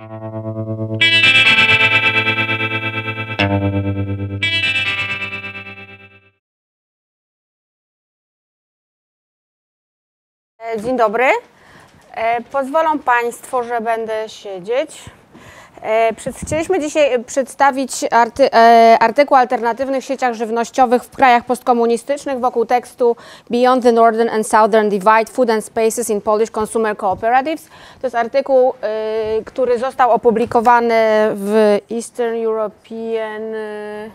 E, Dzień dobry. E, Pozwolą Państwo, że będę siedzieć. E, Chcieliśmy dzisiaj przedstawić arty, e, artykuł o alternatywnych sieciach żywnościowych w krajach postkomunistycznych wokół tekstu Beyond the Northern and Southern Divide Food and Spaces in Polish Consumer Cooperatives. To jest artykuł, e, który został opublikowany w Eastern European e,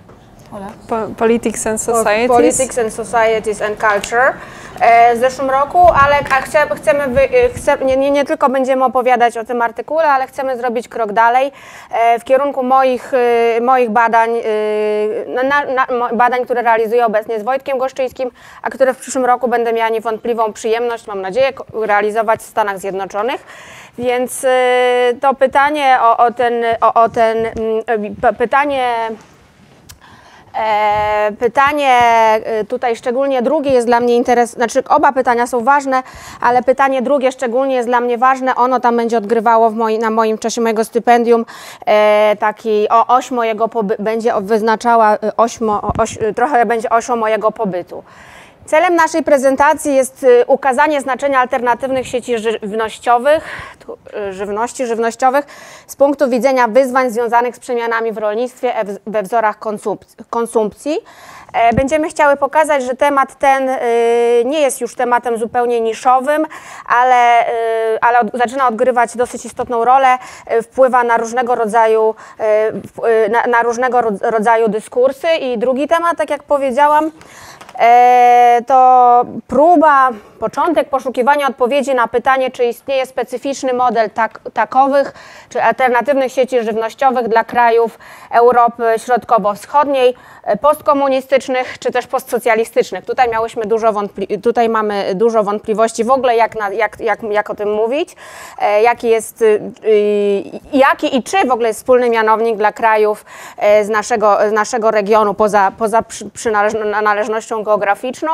Po Politics and Societies. Politics and Societies and Culture e, w zeszłym roku, ale a chce, chcemy, wy, e, chce, nie, nie, nie tylko będziemy opowiadać o tym artykule, ale chcemy zrobić krok dalej e, w kierunku moich, e, moich badań, e, na, na, badań, które realizuję obecnie z Wojtkiem Goszczyńskim, a które w przyszłym roku będę miała niewątpliwą przyjemność, mam nadzieję, realizować w Stanach Zjednoczonych. Więc e, to pytanie o, o ten, o, o ten mm, p- pytanie pytanie e, tutaj szczególnie drugie jest dla mnie interesujące, znaczy oba pytania są ważne, ale pytanie drugie szczególnie jest dla mnie ważne. Ono tam będzie odgrywało moi, na moim czasie mojego stypendium e, taki o, oś mojego poby- będzie wyznaczała e, ośmo, oś, e, trochę będzie osią mojego pobytu. Celem naszej prezentacji jest y, ukazanie znaczenia alternatywnych sieci żywnościowych, y, żywności żywnościowych z punktu widzenia wyzwań związanych z przemianami w rolnictwie e- we wzorach konsumpc- konsumpcji. E, Będziemy chciały pokazać, że temat ten y, nie jest już tematem zupełnie niszowym, ale, ale zaczyna odgrywać dosyć istotną rolę, wpływa na różnego rodzaju, na, na różnego ro- rodzaju dyskursy. I drugi temat, tak jak powiedziałam, to próba, początek poszukiwania odpowiedzi na pytanie, czy istnieje specyficzny model tak, takowych, czy alternatywnych sieci żywnościowych dla krajów Europy Środkowo-Wschodniej, e, postkomunistycznych, czy też postsocjalistycznych. Tutaj, miałyśmy dużo wątpli- tutaj mamy dużo wątpliwości w ogóle, jak, na, jak, jak, jak o tym mówić, e, jaki jest, y, jaki i czy w ogóle jest wspólny mianownik dla krajów e, z naszego, z naszego regionu poza, poza przy, przynależno- należnością geograficzną,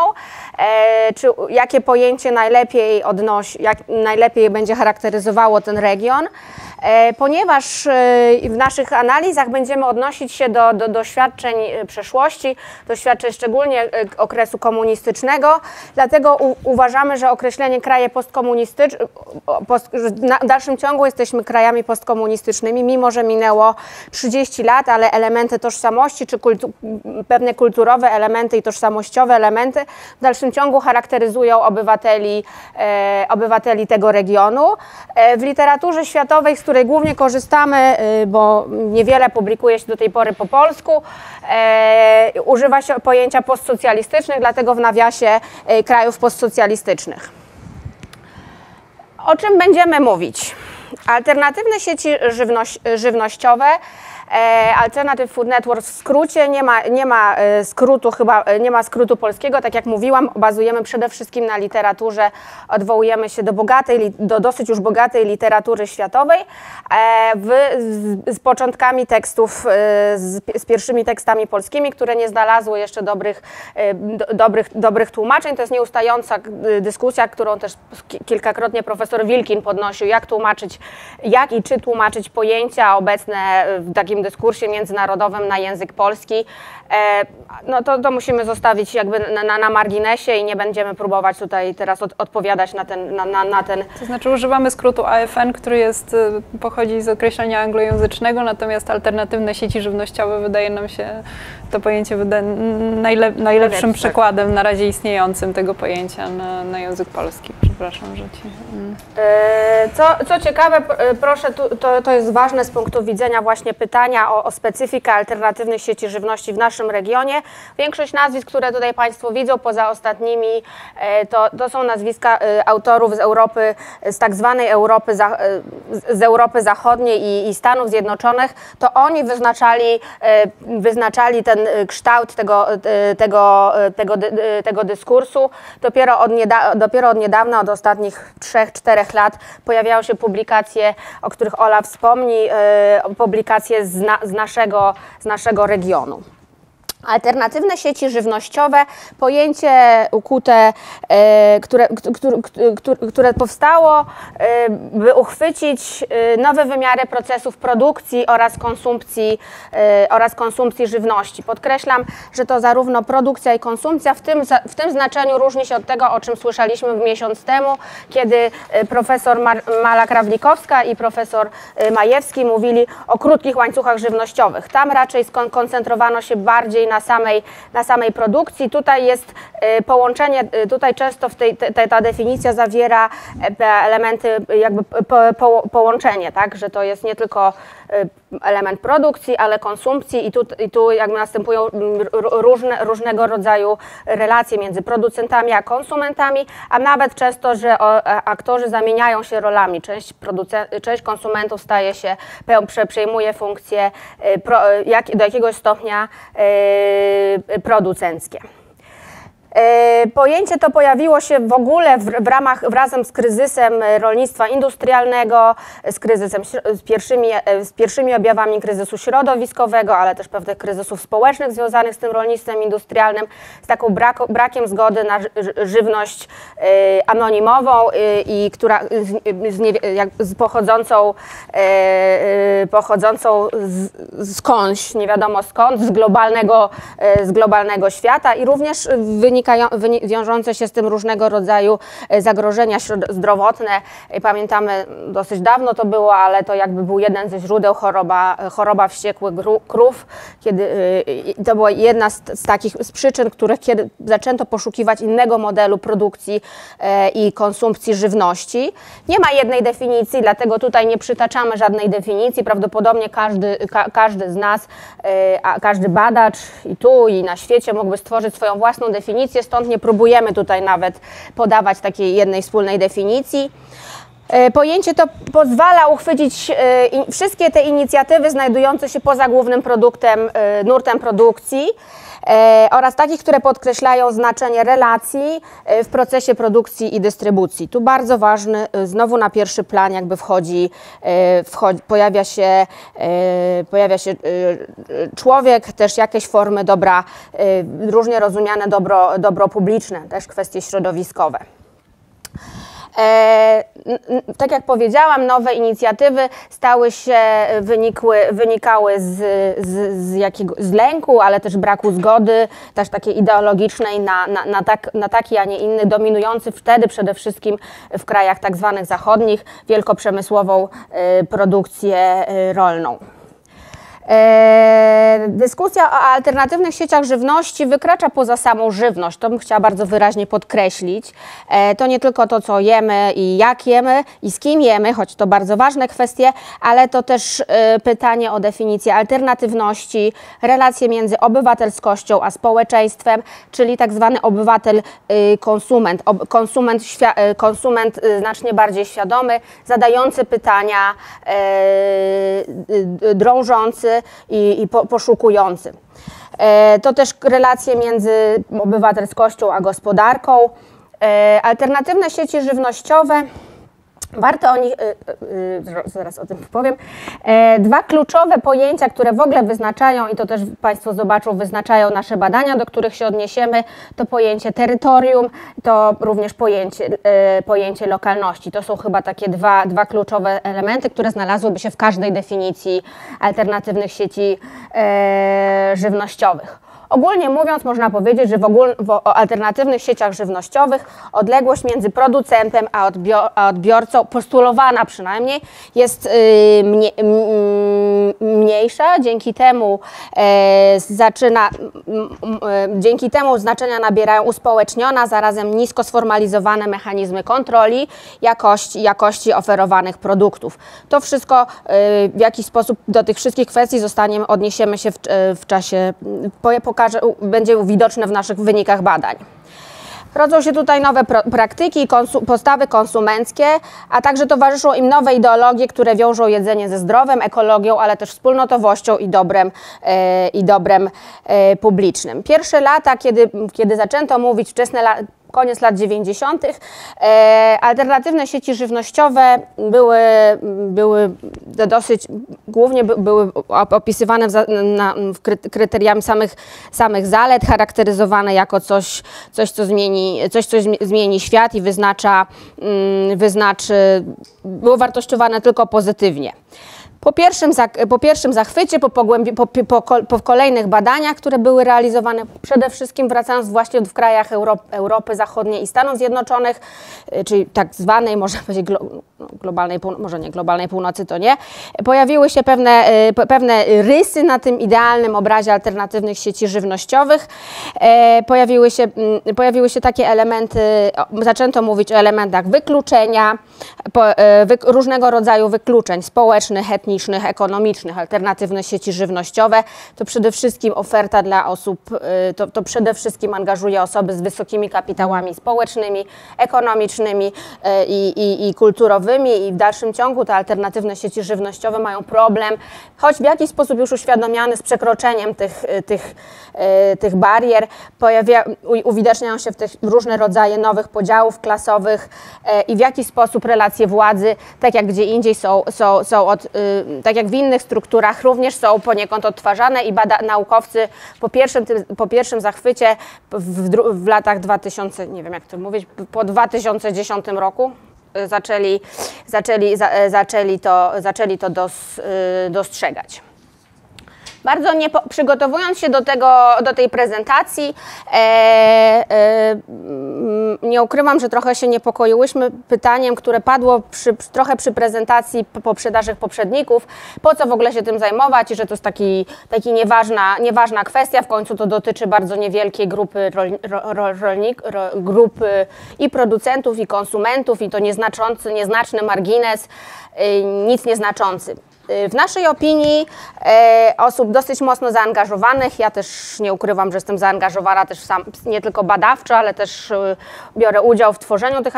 czy jakie pojęcie najlepiej odnosi, jak najlepiej będzie charakteryzowało ten region, ponieważ e, w naszych analizach będziemy odnosić się do, do doświadczeń e, przeszłości, doświadczeń szczególnie e, okresu komunistycznego, dlatego u, uważamy, że określenie kraje postkomunistyczne, post, w dalszym ciągu jesteśmy krajami postkomunistycznymi, mimo że minęło 30 lat, ale elementy tożsamości, czy kultu, pewne kulturowe elementy i tożsamościowe elementy w dalszym ciągu charakteryzują obywateli, e, obywateli tego regionu. E, w literaturze światowej, z której głównie korzystamy, e, bo niewiele publikuje się do tej pory po polsku, e, używa się pojęcia postsocjalistycznych, dlatego w nawiasie e, krajów postsocjalistycznych. O czym będziemy mówić? Alternatywne sieci żywność, żywnościowe, Alternative Food Network w skrócie, nie ma, nie ma e, skrótu chyba, e, nie ma skrótu polskiego, tak jak mówiłam, bazujemy przede wszystkim na literaturze, odwołujemy się do bogatej, do dosyć już bogatej literatury światowej, e, w, z, z początkami tekstów, e, z, z pierwszymi tekstami polskimi, które nie znalazły jeszcze dobrych, e, do, dobrych, dobrych tłumaczeń. To jest nieustająca e, dyskusja, którą też ki- kilkakrotnie profesor Wilkin podnosił, jak tłumaczyć, jak i czy tłumaczyć pojęcia obecne w takim dyskursie międzynarodowym na język polski. E, No to, to musimy zostawić jakby na, na, na marginesie i nie będziemy próbować tutaj teraz od, odpowiadać na ten, na, na, na ten To znaczy używamy skrótu AFN, który jest, y, pochodzi z określenia anglojęzycznego, natomiast alternatywne sieci żywnościowe wydaje nam się, to pojęcie najle, najlepszym Lepsze. przykładem na razie istniejącym tego pojęcia na, na język polski. Przepraszam, że ci... mm. E, Co, co ciekawe, proszę, to, to jest ważne z punktu widzenia właśnie pytania o, o specyfikę alternatywnych sieci żywności w naszym regionie. Większość nazwisk, które tutaj Państwo widzą, poza ostatnimi, e, to, to są nazwiska e, autorów z Europy, z tak zwanej Europy, e, z- Europy Zachodniej i, i Stanów Zjednoczonych. To oni wyznaczali, wyznaczali ten kształt tego, tego, tego, tego dyskursu. Dopiero od, dopiero od niedawna, od ostatnich 3-4 lat pojawiają się publikacje, o których Ola wspomni, publikacje z, na, z, naszego, z naszego regionu. Alternatywne sieci żywnościowe, pojęcie ukute, e, które, które, które, powstało, e, by uchwycić e, nowe wymiary procesów produkcji oraz konsumpcji, oraz konsumpcji żywności. Podkreślam, że to zarówno produkcja i konsumpcja w tym, w tym znaczeniu różni się od tego, o czym słyszeliśmy miesiąc temu, kiedy profesor Mala Krawlikowska i profesor Majewski mówili o krótkich łańcuchach żywnościowych. Tam raczej skon- koncentrowano się bardziej na samej, na samej produkcji. Tutaj jest e, połączenie, e, tutaj często w tej, te, ta definicja zawiera e, elementy jakby po, po, połączenie, tak, że to jest nie tylko element produkcji, ale konsumpcji i tu, i tu jakby następują różne, różnego rodzaju relacje między producentami a konsumentami, a nawet często, że e, aktorzy zamieniają się rolami. Część, część konsumentów staje się, przejmuje funkcje e, pro, e, jak, do jakiegoś stopnia e, producenckie. E, Pojęcie to pojawiło się w ogóle w, w ramach, wrazem z kryzysem e, rolnictwa industrialnego, z kryzysem, z pierwszymi, e, z pierwszymi objawami kryzysu środowiskowego, ale też pewnych kryzysów społecznych związanych z tym rolnictwem industrialnym, z taką brako, brakiem zgody na ży- ży- żywność anonimową i która z, z, pochodzącą, pochodzącą z, skądś, nie wiadomo skąd, z globalnego, z globalnego świata i również wynikają, wyni, wiążące się z tym różnego rodzaju e, zagrożenia zdrowotne. E, Pamiętamy, dosyć dawno to było, ale to jakby był jeden ze źródeł choroba, choroba wściekłych krów, kiedy e, to była jedna z, z takich z przyczyn, których kiedy zaczęto poszukiwać innego modelu produkcji e, i konsumpcji żywności. Nie ma jednej definicji, dlatego tutaj nie przytaczamy żadnej definicji. Prawdopodobnie każdy, ka, każdy z nas, e, każdy badacz i tu, i na świecie mógłby stworzyć swoją własną definicję, stąd nie próbujemy tutaj nawet podawać takiej jednej wspólnej definicji. E, Pojęcie to pozwala uchwycić e, wszystkie te inicjatywy znajdujące się poza głównym produktem, e, nurtem produkcji oraz takich, które podkreślają znaczenie relacji e, w procesie produkcji i dystrybucji. Tu bardzo ważny, e, znowu na pierwszy plan jakby wchodzi, e, wchodzi pojawia się, e, pojawia się e, e, człowiek, też jakieś formy dobra, e, różnie rozumiane dobro, dobro publiczne, też kwestie środowiskowe. E, tak jak powiedziałam, nowe inicjatywy stały się, wynikły, wynikały z, z, z, jakiego, z lęku, ale też braku zgody, też takiej ideologicznej na, na, na, tak, na taki, a nie inny, dominujący wtedy przede wszystkim w krajach tak zwanych zachodnich, wielkoprzemysłową e, produkcję e, rolną. E, dyskusja o alternatywnych sieciach żywności wykracza poza samą żywność. To bym chciała bardzo wyraźnie podkreślić. E, to nie tylko to, co jemy i jak jemy i z kim jemy, choć to bardzo ważne kwestie, ale to też e, pytanie o definicję alternatywności, relacje między obywatelskością a społeczeństwem, czyli tak zwany obywatel y, konsument, konsument, y, y, znacznie bardziej świadomy, zadający pytania, e, i, i po, poszukujący. E, To też relacje między obywatelskością a gospodarką. E, Alternatywne sieci żywnościowe Warto o nich, y, y, y, zaraz o tym powiem. E, Dwa kluczowe pojęcia, które w ogóle wyznaczają, i to też Państwo zobaczą, wyznaczają nasze badania, do których się odniesiemy, to pojęcie terytorium, to również pojęcie, e, pojęcie lokalności. To są chyba takie dwa, dwa kluczowe elementy, które znalazłyby się w każdej definicji alternatywnych sieci e, żywnościowych. Ogólnie mówiąc, można powiedzieć, że w, ogól, w alternatywnych sieciach żywnościowych odległość między producentem a, a odbiorcą, postulowana przynajmniej, jest y, mnie, mniejsza. Dzięki temu e, zaczyna, e, dzięki temu znaczenia nabierają uspołecznione, a zarazem nisko sformalizowane mechanizmy kontroli jakości, jakości oferowanych produktów. To wszystko y, w jakiś sposób do tych wszystkich kwestii zostanie, odniesiemy się w, e, w czasie, po- pokaże, będzie widoczne w naszych wynikach badań. Rodzą się tutaj nowe praktyki, konsu, postawy konsumenckie, a także towarzyszą im nowe ideologie, które wiążą jedzenie ze zdrowiem, ekologią, ale też wspólnotowością i dobrem, e, i dobrem e, publicznym. Pierwsze lata, kiedy, kiedy zaczęto mówić, wczesne lata, koniec lat 90., e, alternatywne sieci żywnościowe były, były dosyć głównie by, były opisywane w, na, w kryteriami samych, samych zalet, charakteryzowane jako coś, coś co zmieni, coś, co zmieni świat i wyznacza, mm, wyznaczy, było wartościowane tylko pozytywnie. Po pierwszym, po pierwszym zachwycie, po, po, po, po, kolejnych badaniach, które były realizowane, przede wszystkim wracając właśnie w krajach Europy, Europy Zachodniej i Stanów Zjednoczonych, y, czyli tak zwanej, można powiedzieć, globalnej, może nie globalnej północy, to nie, pojawiły się pewne, y, pewne rysy na tym idealnym obrazie alternatywnych sieci żywnościowych. E, pojawiły się, mm, pojawiły się takie elementy, zaczęto mówić o elementach wykluczenia, e, różnego rodzaju wykluczeń społecznych, etnicznych, ekonomicznych, alternatywne sieci żywnościowe, to przede wszystkim oferta dla osób, y, to, to przede wszystkim angażuje osoby z wysokimi kapitałami społecznymi, ekonomicznymi y, i, i, i kulturowymi i w dalszym ciągu te alternatywne sieci żywnościowe mają problem, choć w jakiś sposób już uświadomiony z przekroczeniem tych, y, tych, tych barier, pojawia, uwidaczniają się w tych różne rodzaje nowych podziałów klasowych i w jaki sposób relacje władzy, tak jak gdzie indziej są, są, są od tak jak w innych strukturach, również są poniekąd odtwarzane i bada, naukowcy po pierwszym, po pierwszym zachwycie w, w latach 2000, nie wiem jak to mówić, po 2010 roku. y, zaczęli, zaczęli, za, y, zaczęli to, zaczęli to y, dostrzegać. Bardzo nie, przygotowując się do, tego, do tej prezentacji, e, e, nie ukrywam, że trochę się niepokoiłyśmy pytaniem, które padło przy, trochę przy prezentacji poprzedaży poprzedników, po co w ogóle się tym zajmować? I że to jest taki, taki nieważna, nieważna kwestia, w końcu to dotyczy bardzo niewielkiej grupy, rol, rolnik, grupy i producentów, i konsumentów i to nieznaczący, nieznaczny margines, y, nic nieznaczący. Y, w naszej opinii e, osób dosyć mocno zaangażowanych, ja też nie ukrywam, że jestem zaangażowana też sam, nie tylko badawczo, ale też y, biorę udział w tworzeniu tych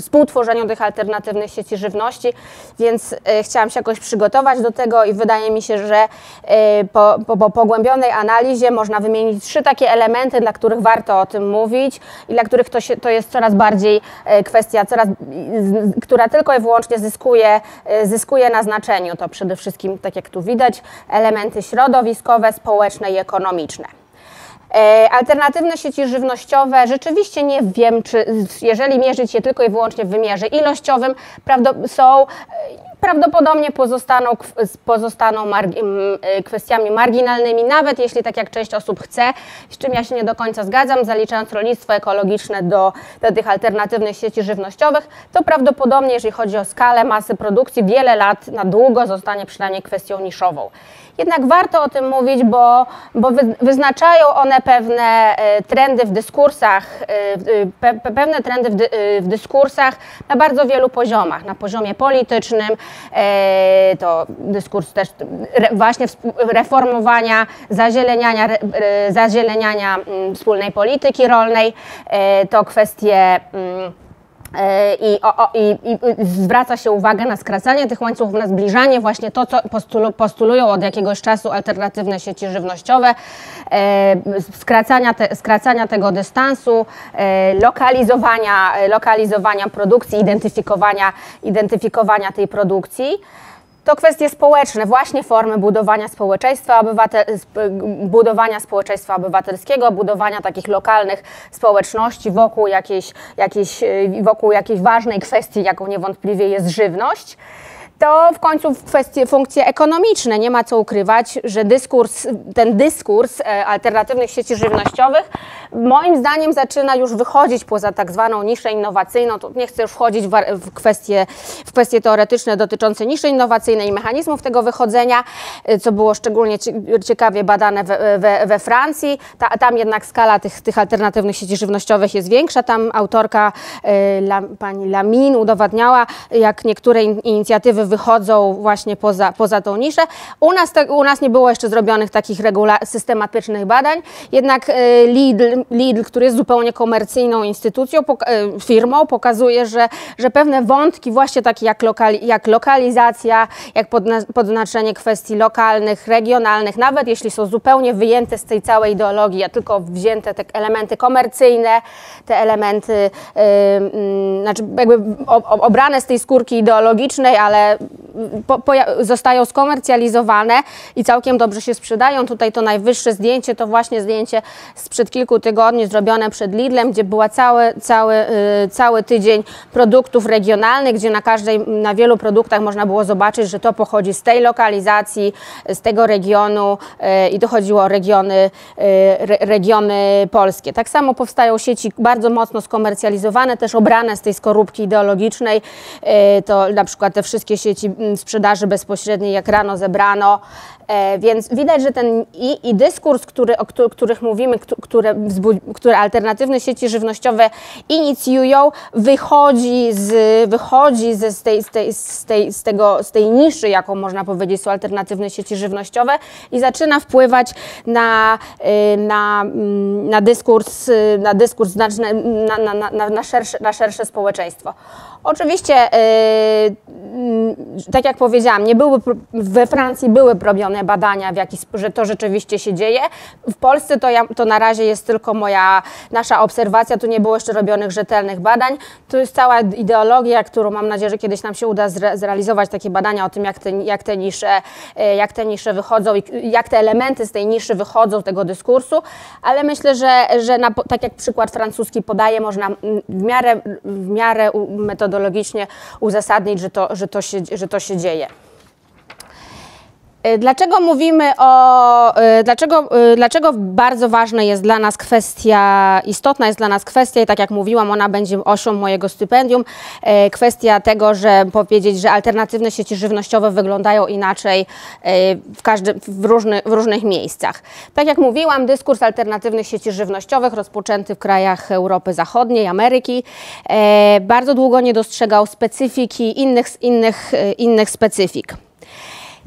współtworzeniu tych alternatywnych sieci żywności, więc chciałam się jakoś przygotować do tego i wydaje mi się, że po, po, po pogłębionej analizie można wymienić trzy takie elementy, dla których warto o tym mówić i dla których to, się, to jest coraz bardziej kwestia, coraz, która tylko i wyłącznie zyskuje, zyskuje na znaczeniu. To przede wszystkim, tak jak tu widać, elementy środowiskowe, społeczne i ekonomiczne. E, alternatywne sieci żywnościowe rzeczywiście nie wiem, czy jeżeli mierzyć je tylko i wyłącznie w wymiarze ilościowym, są prawdopodobnie pozostaną, pozostaną margi, y, kwestiami marginalnymi, nawet jeśli tak jak część osób chce, z czym ja się nie do końca zgadzam, zaliczając rolnictwo ekologiczne do, do tych alternatywnych sieci żywnościowych, to prawdopodobnie, jeżeli chodzi o skalę masy produkcji, wiele lat na długo zostanie przynajmniej kwestią niszową. Jednak warto o tym mówić, bo, bo wyznaczają one pewne e, trendy w dyskursach, e, pewne trendy w, dy, w dyskursach na bardzo wielu poziomach. Na poziomie politycznym, to dyskurs też właśnie reformowania, zazieleniania, zazieleniania mm, wspólnej polityki rolnej, to kwestie mm, E, I, o, o, i, i, zwraca się uwagę na skracanie tych łańcuchów, na zbliżanie, właśnie to, co postulu, postulują od jakiegoś czasu alternatywne sieci żywnościowe, e, skracania, te, skracania tego dystansu, e, lokalizowania, lokalizowania produkcji, identyfikowania, identyfikowania tej produkcji. To kwestie społeczne, właśnie formy budowania społeczeństwa, obywatel, budowania społeczeństwa obywatelskiego, budowania takich lokalnych społeczności wokół jakiejś, jakiejś, wokół jakiejś ważnej kwestii, jaką niewątpliwie jest żywność to w końcu w kwestie, funkcje ekonomiczne. Nie ma co ukrywać, że dyskurs, ten dyskurs e, alternatywnych sieci żywnościowych moim zdaniem zaczyna już wychodzić poza tak zwaną niszę innowacyjną. Tu nie chcę już wchodzić w, kwestie, w kwestie teoretyczne dotyczące niszy innowacyjnej i mechanizmów tego wychodzenia, e, co było szczególnie ciekawie badane we, we, we Francji. Ta, tam jednak skala tych, tych alternatywnych sieci żywnościowych jest większa. Tam autorka y, la, pani Lamin udowadniała, jak niektóre in, inicjatywy wychodzą właśnie poza, poza tą niszę. U nas, te, u nas nie było jeszcze zrobionych takich systematycznych badań, jednak e, Lidl, Lidl, który jest zupełnie komercyjną instytucją, pok e, firmą, pokazuje, że, że pewne wątki właśnie takie jak, lokali jak lokalizacja, jak podna podznaczenie kwestii lokalnych, regionalnych, nawet jeśli są zupełnie wyjęte z tej całej ideologii, a tylko wzięte te elementy komercyjne, te elementy, yy, yy, znaczy jakby obrane z tej skórki ideologicznej, ale po, poja- zostają skomercjalizowane i całkiem dobrze się sprzedają. Tutaj to najwyższe zdjęcie to właśnie zdjęcie sprzed kilku tygodni zrobione przed Lidlem, gdzie była cały, cały, y, cały tydzień produktów regionalnych, gdzie na każdej, na wielu produktach można było zobaczyć, że to pochodzi z tej lokalizacji, z tego regionu y, i to chodziło o regiony, y, re, regiony polskie. Tak samo powstają sieci bardzo mocno skomercjalizowane, też obrane z tej skorupki ideologicznej. To na przykład te wszystkie sieci mm, sprzedaży bezpośredniej, jak rano zebrano. E, Więc widać, że ten i, i dyskurs, który, o któ- których mówimy, któ- które, które alternatywne sieci żywnościowe inicjują, wychodzi z, wychodzi ze, z, tej, z, tej, z, tej, z, tego, z tej niszy, jaką można powiedzieć są alternatywne sieci żywnościowe i zaczyna wpływać na, y, na, mm, na dyskurs, y, na dyskurs na, na, na, na, szersze, na szersze społeczeństwo. Oczywiście, y, mm, tak jak powiedziałam, nie były, we Francji były robione badania, w jaki, że to rzeczywiście się dzieje. W Polsce to, ja, to na razie jest tylko moja, nasza obserwacja, tu nie było jeszcze robionych rzetelnych badań. To jest cała ideologia, którą mam nadzieję, że kiedyś nam się uda zre, zrealizować takie badania o tym, jak te, jak te nisze, y, jak te nisze wychodzą i jak te elementy z tej niszy wychodzą, tego dyskursu, ale myślę, że, że na, tak jak przykład francuski podaje, można w miarę, w miarę u- metodologicznie uzasadnić, że to, że to, się, że to się dzieje. Y, Dlaczego mówimy o, y, dlaczego, y, dlaczego bardzo ważna jest dla nas kwestia, istotna jest dla nas kwestia i tak jak mówiłam, ona będzie osią mojego stypendium, kwestia tego, że powiedzieć, że alternatywne sieci żywnościowe wyglądają inaczej w, każdym, w, różny, w różnych miejscach. Tak jak mówiłam, dyskurs alternatywnych sieci żywnościowych rozpoczęty w krajach Europy Zachodniej, Ameryki, bardzo długo nie dostrzegał specyfiki innych, innych, innych specyfik.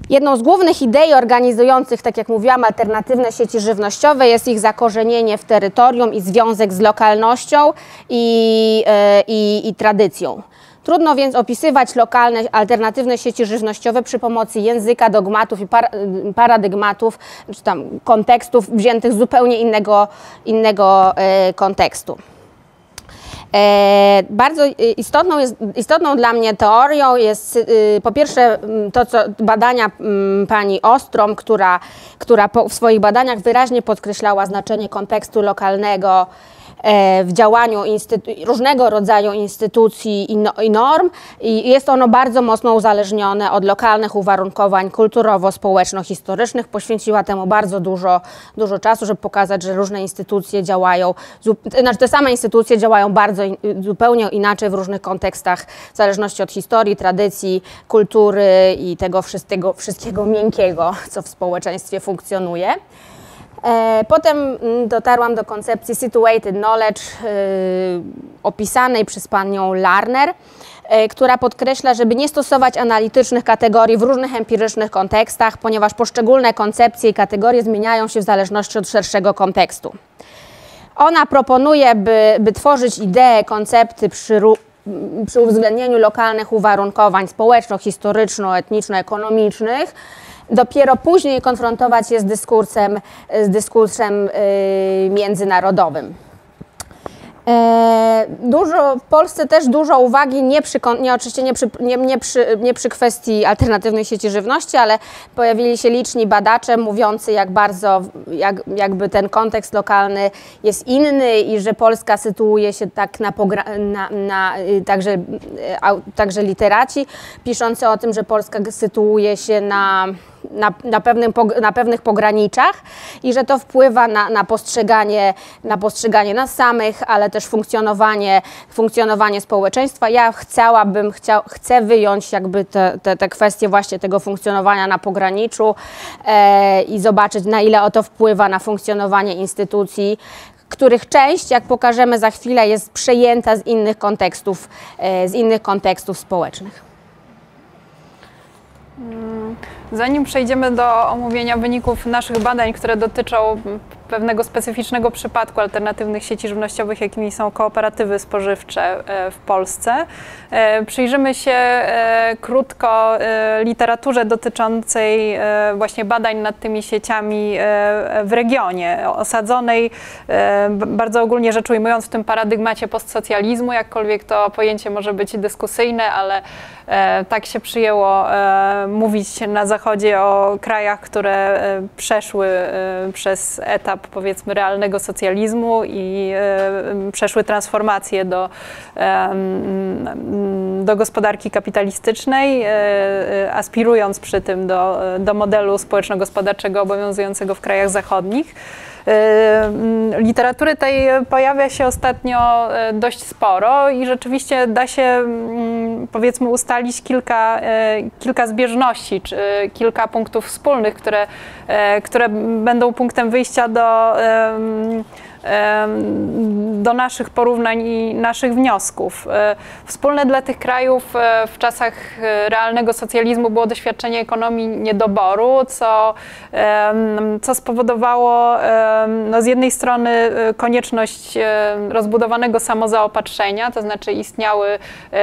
Jedną z głównych idei organizujących, tak jak mówiłam, alternatywne sieci żywnościowe jest ich zakorzenienie w terytorium i związek z lokalnością i, e, i, i tradycją. Trudno więc opisywać lokalne alternatywne sieci żywnościowe przy pomocy języka, dogmatów i par, paradygmatów, czy tam kontekstów wziętych z zupełnie innego, innego e, kontekstu. E, bardzo istotną, jest, istotną dla mnie teorią jest y, po pierwsze mm, to, co badania mm, pani Ostrom, która, która po, w swoich badaniach wyraźnie podkreślała znaczenie kontekstu lokalnego w działaniu różnego rodzaju instytucji i, no, i norm i jest ono bardzo mocno uzależnione od lokalnych uwarunkowań kulturowo-społeczno-historycznych. Poświęciła temu bardzo dużo, dużo czasu, żeby pokazać, że różne instytucje działają, znaczy te same instytucje działają bardzo zupełnie inaczej w różnych kontekstach, w zależności od historii, tradycji, kultury i tego wszystkiego, wszystkiego miękkiego, co w społeczeństwie funkcjonuje. E, Potem mm, dotarłam do koncepcji situated knowledge y, opisanej przez panią Larner, e, która podkreśla, żeby nie stosować analitycznych kategorii w różnych empirycznych kontekstach, ponieważ poszczególne koncepcje i kategorie zmieniają się w zależności od szerszego kontekstu. Ona proponuje, by, by tworzyć idee, koncepty przy, przy uwzględnieniu lokalnych uwarunkowań społeczno-historyczno-etniczno-ekonomicznych. Dopiero później konfrontować je z dyskursem, z dyskursem y, międzynarodowym. E, Dużo, w Polsce też dużo uwagi, nie, przy, nie oczywiście nie przy, nie, nie, przy, nie przy kwestii alternatywnej sieci żywności, ale pojawili się liczni badacze mówiący, jak bardzo jak, jakby ten kontekst lokalny jest inny i że Polska sytuuje się tak na, na, na y, także, y, także literaci, piszący o tym, że Polska sytuuje się na na, na, pewnym, na pewnych pograniczach i że to wpływa na, na, postrzeganie, na postrzeganie nas samych, ale też funkcjonowanie, funkcjonowanie społeczeństwa. Ja chciałabym, chciał, chcę wyjąć jakby te, te, te kwestie właśnie tego funkcjonowania na pograniczu e, i zobaczyć na ile o to wpływa na funkcjonowanie instytucji, których część, jak pokażemy za chwilę, jest przejęta z innych kontekstów, e, z innych kontekstów społecznych. Zanim przejdziemy do omówienia wyników naszych badań, które dotyczą pewnego specyficznego przypadku alternatywnych sieci żywnościowych, jakimi są kooperatywy spożywcze e, w Polsce, e, przyjrzymy się e, krótko literaturze dotyczącej właśnie badań nad tymi sieciami w regionie, osadzonej bardzo ogólnie rzecz ujmując w tym paradygmacie postsocjalizmu, jakkolwiek to pojęcie może być dyskusyjne, ale tak się przyjęło mówić na Zachodzie o krajach, które przeszły przez etap powiedzmy realnego socjalizmu i przeszły transformację do, do gospodarki kapitalistycznej, aspirując przy tym do, do modelu społeczno-gospodarczego obowiązującego w krajach zachodnich. Y, literatury tej pojawia się ostatnio y, dość sporo i rzeczywiście da się mm, powiedzmy ustalić kilka, y, kilka zbieżności, czy kilka punktów wspólnych, które, które będą punktem wyjścia do do naszych porównań i naszych wniosków. E, wspólne dla tych krajów e, w czasach e, realnego socjalizmu było doświadczenie ekonomii niedoboru, co, co spowodowało no z jednej strony konieczność rozbudowanego samozaopatrzenia, to znaczy istniały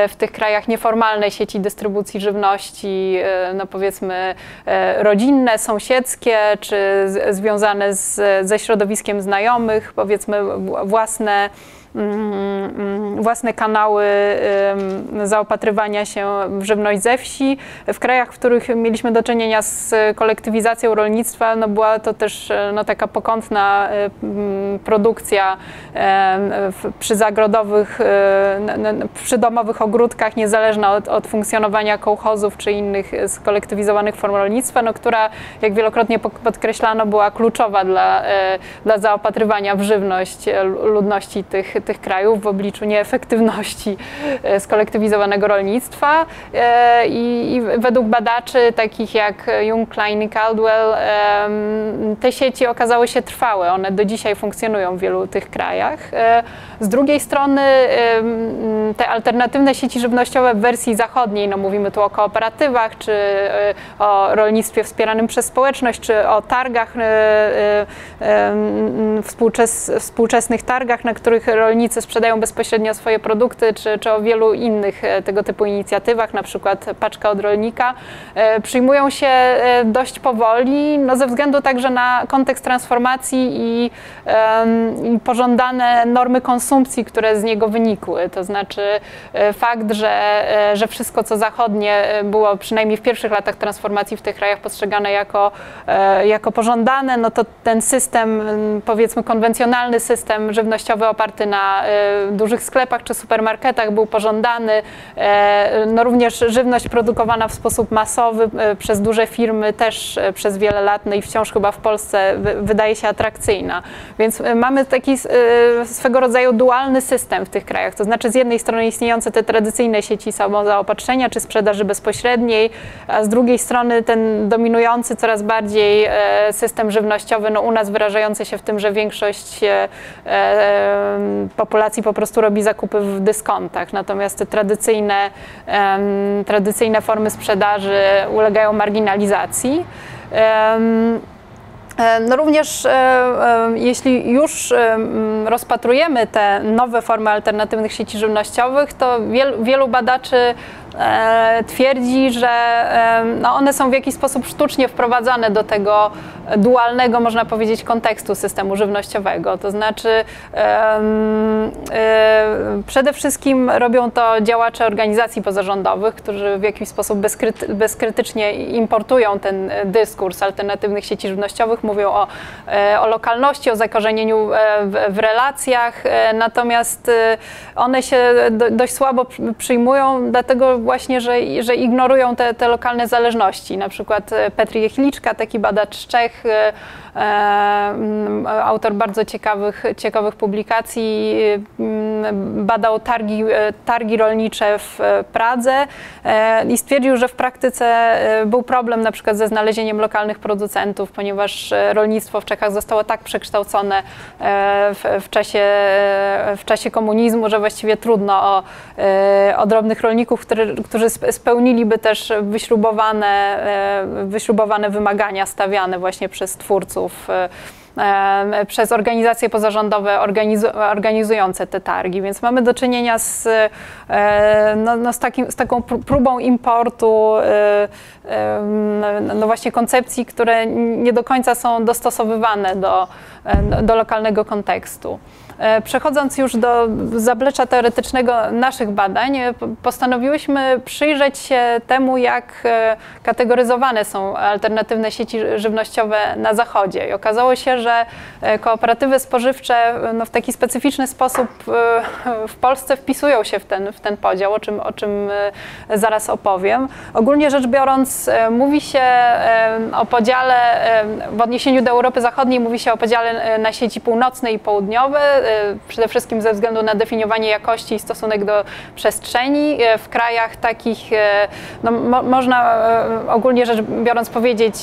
w tych krajach nieformalne sieci dystrybucji żywności, no powiedzmy rodzinne, sąsiedzkie, czy związane z, ze środowiskiem znajomych, powiedzmy własne własne kanały zaopatrywania się w żywność ze wsi. W krajach, w których mieliśmy do czynienia z kolektywizacją rolnictwa, no była to też e, no, taka pokątna e, produkcja przy zagrodowych, e, przy domowych ogródkach, niezależna od, od funkcjonowania kołchozów czy innych skolektywizowanych form rolnictwa, no, która, jak wielokrotnie podkreślano, była kluczowa dla, dla zaopatrywania w żywność ludności tych, tych krajów w obliczu nieefektywności e, skolektywizowanego rolnictwa. E, I, i według badaczy takich jak Jung, Klein i Caldwell te sieci okazały się trwałe. One do dzisiaj funkcjonują w wielu tych krajach. E, z drugiej strony te alternatywne sieci żywnościowe w wersji zachodniej, no mówimy tu o kooperatywach, czy o rolnictwie wspieranym przez społeczność, czy o targach, współczesnych targach, na których rolnicy sprzedają bezpośrednio swoje produkty, czy, czy o wielu innych e, tego typu inicjatywach, na przykład paczka od rolnika, e, przyjmują się e, dość powoli, no ze względu także na kontekst transformacji i, i pożądane normy konsumpcji, które z niego wynikły. To znaczy fakt, że, że wszystko co zachodnie było przynajmniej w pierwszych latach transformacji w tych krajach postrzegane jako, jako pożądane, no to ten system, powiedzmy konwencjonalny system żywnościowy oparty na e, dużych sklepach czy supermarketach był pożądany. E, no również żywność produkowana w sposób masowy e, przez duże firmy też przez wiele lat, no i wciąż chyba w Polsce wydaje się atrakcyjna. Więc mamy taki swego rodzaju dualny system w tych krajach. To znaczy z jednej strony istniejące te tradycyjne sieci samozaopatrzenia czy sprzedaży bezpośredniej, a z drugiej strony ten dominujący coraz bardziej system żywnościowy, no u nas wyrażający się w tym, że większość populacji po prostu robi zakupy w dyskontach, natomiast te tradycyjne, tradycyjne formy sprzedaży ulegają marginalizacji. Um, no również jeśli już rozpatrujemy te nowe formy alternatywnych sieci żywnościowych, to wielu, wielu badaczy E, twierdzi, że no one są w jakiś sposób sztucznie wprowadzane do tego dualnego, można powiedzieć, kontekstu systemu żywnościowego. To znaczy, e, przede wszystkim robią to działacze organizacji pozarządowych, którzy w jakiś sposób bezkryty, bezkrytycznie importują ten dyskurs alternatywnych sieci żywnościowych, mówią o, e, o lokalności, o zakorzenieniu w, w relacjach, natomiast one się dość słabo przyjmują, dlatego właśnie, że, że ignorują te, te lokalne zależności. Na przykład e, Petr Jechliczka, taki badacz Czech, e, E, autor bardzo ciekawych, ciekawych publikacji, badał targi, targi rolnicze w Pradze i stwierdził, że w praktyce był problem na przykład ze znalezieniem lokalnych producentów, ponieważ rolnictwo w Czechach zostało tak przekształcone w, w, czasie, w czasie komunizmu, że właściwie trudno o, o drobnych rolników, który, którzy spełniliby też wyśrubowane, wyśrubowane wymagania stawiane właśnie przez twórców E, e, przez organizacje pozarządowe organizu organizujące te targi. Więc mamy do czynienia z, e, no, no z, takim, z taką próbą importu no właśnie koncepcji, które nie do końca są dostosowywane do, do lokalnego kontekstu. Przechodząc już do zablecza teoretycznego naszych badań, postanowiłyśmy przyjrzeć się temu, jak kategoryzowane są alternatywne sieci żywnościowe na Zachodzie. I okazało się, że kooperatywy spożywcze no, w taki specyficzny sposób w Polsce wpisują się w ten, w ten podział, o czym, o czym zaraz opowiem. Ogólnie rzecz biorąc, mówi się o podziale w odniesieniu do Europy Zachodniej mówi się o podziale e, na sieci północne i południowe, e, przede wszystkim ze względu na definiowanie jakości i stosunek do przestrzeni. E, w krajach takich, no, mo można ogólnie rzecz biorąc powiedzieć,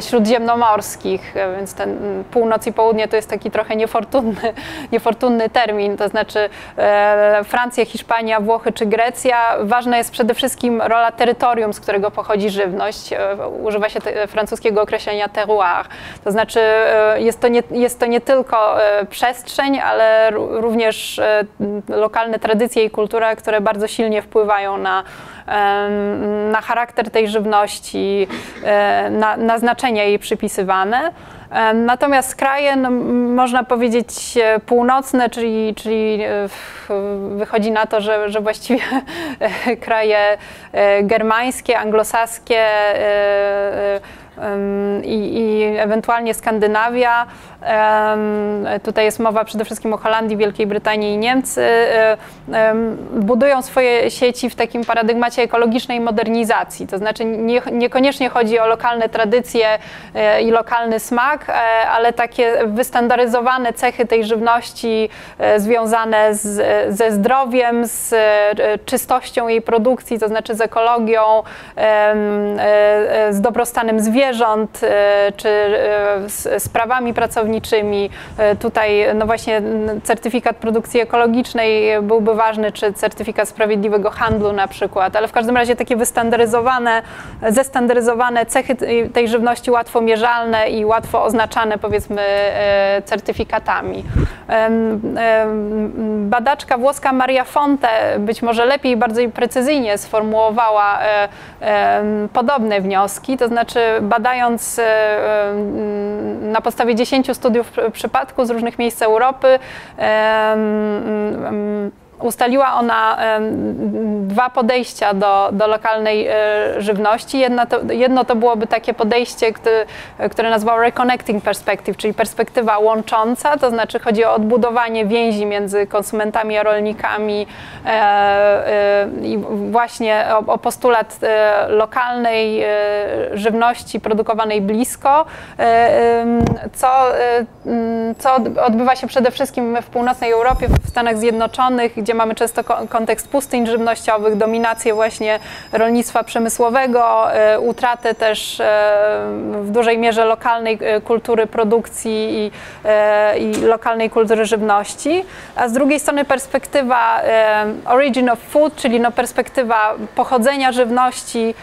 śródziemnomorskich, więc ten północ i południe to jest taki trochę niefortunny, niefortunny termin, to znaczy Francja, Hiszpania, Włochy czy Grecja. Ważna jest przede wszystkim rola terytorium, z którego pochodzi żywność. Używa się francuskiego określenia terroir, to znaczy jest to nie, jest to nie tylko przestrzeń, ale również e, lokalne tradycje i kultura, które bardzo silnie wpływają na, na charakter tej żywności, na, na znaczenia jej przypisywane. Natomiast kraje, no, można powiedzieć, północne, czyli, czyli wychodzi na to, że, że właściwie kraje germańskie, anglosaskie, i, i ewentualnie Skandynawia. Tutaj jest mowa przede wszystkim o Holandii, Wielkiej Brytanii i Niemcy. Budują swoje sieci w takim paradygmacie ekologicznej modernizacji. To znaczy nie, niekoniecznie chodzi o lokalne tradycje e, i lokalny smak, e, ale takie wystandaryzowane cechy tej żywności e, związane z, ze zdrowiem, z czystością jej produkcji, to znaczy z ekologią, z dobrostanem zwierząt zwierząt, e, czy e, z, prawami pracowniczymi. E, tutaj no właśnie certyfikat produkcji ekologicznej byłby ważny, czy certyfikat sprawiedliwego handlu na przykład, ale w każdym razie takie wystandaryzowane, zestandaryzowane cechy tej żywności łatwo mierzalne i łatwo oznaczane powiedzmy certyfikatami. Badaczka włoska Maria Fonte być może lepiej, bardziej precyzyjnie sformułowała podobne wnioski, to znaczy badając e, e, na podstawie 10 studiów przypadku z różnych miejsc Europy, ustaliła ona dwa podejścia do, do lokalnej e, żywności. Jedno to, jedno to byłoby takie podejście, które, które nazwał Reconnecting Perspective, czyli perspektywa łącząca, to znaczy chodzi o odbudowanie więzi między konsumentami a rolnikami e, e, i właśnie o, o postulat lokalnej żywności produkowanej blisko, co, co odbywa się przede wszystkim w północnej Europie, w Stanach Zjednoczonych, gdzie gdzie mamy często kontekst pustyń żywnościowych, dominację właśnie rolnictwa przemysłowego, e, utratę też e, w dużej mierze lokalnej e, kultury produkcji i, i lokalnej kultury żywności, a z drugiej strony perspektywa origin of food, czyli no perspektywa pochodzenia żywności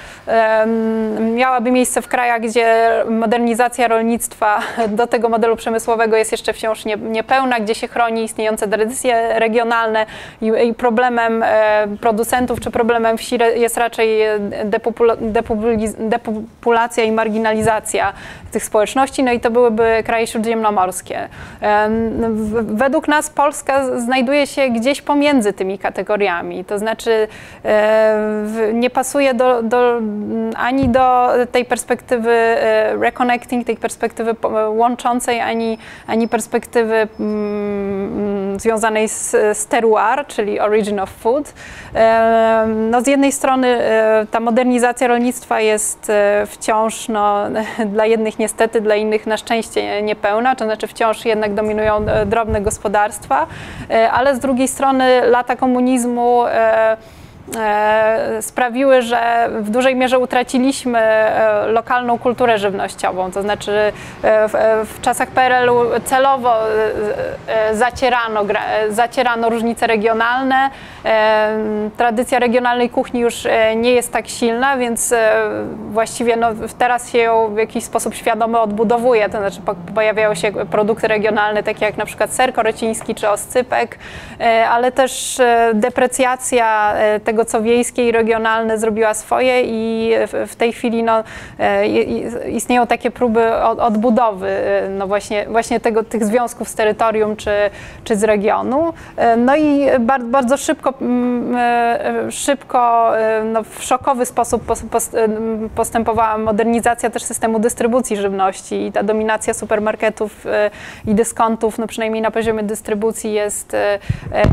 miałaby miejsce w krajach, gdzie modernizacja rolnictwa do tego modelu przemysłowego jest jeszcze wciąż nie, niepełna, gdzie się chroni istniejące tradycje regionalne, i, problemem e, producentów czy problemem wsi jest raczej depopulacja i marginalizacja tych społeczności, no i to byłyby kraje śródziemnomorskie. Według nas Polska znajduje się gdzieś pomiędzy tymi kategoriami, to znaczy e, nie pasuje do, do, ani do tej perspektywy e, reconnecting, tej perspektywy łączącej, ani, ani perspektywy mm, związanej z, z terroir, czyli origin of food. No z jednej strony e, ta modernizacja rolnictwa jest e, wciąż no, dla jednych niestety, dla innych na szczęście niepełna, to znaczy wciąż jednak dominują e, drobne gospodarstwa, ale z drugiej strony lata komunizmu sprawiły, że w dużej mierze utraciliśmy e, lokalną kulturę żywnościową. To znaczy e, w, w czasach PRL-u celowo zacierano, zacierano różnice regionalne. Tradycja regionalnej kuchni już nie jest tak silna, więc właściwie no, teraz się ją w jakiś sposób świadomy odbudowuje. To znaczy pojawiają się produkty regionalne, takie jak na przykład ser koreciński czy oscypek, ale też deprecjacja tego tego, co wiejskie i regionalne zrobiła swoje i w, tej chwili no, e, istnieją takie próby od, odbudowy e, no właśnie, właśnie tego, tych związków z terytorium czy, czy z regionu. No i bardzo, szybko, szybko no, w szokowy sposób postępowała modernizacja też systemu dystrybucji żywności i ta dominacja supermarketów i dyskontów, no przynajmniej na poziomie dystrybucji jest,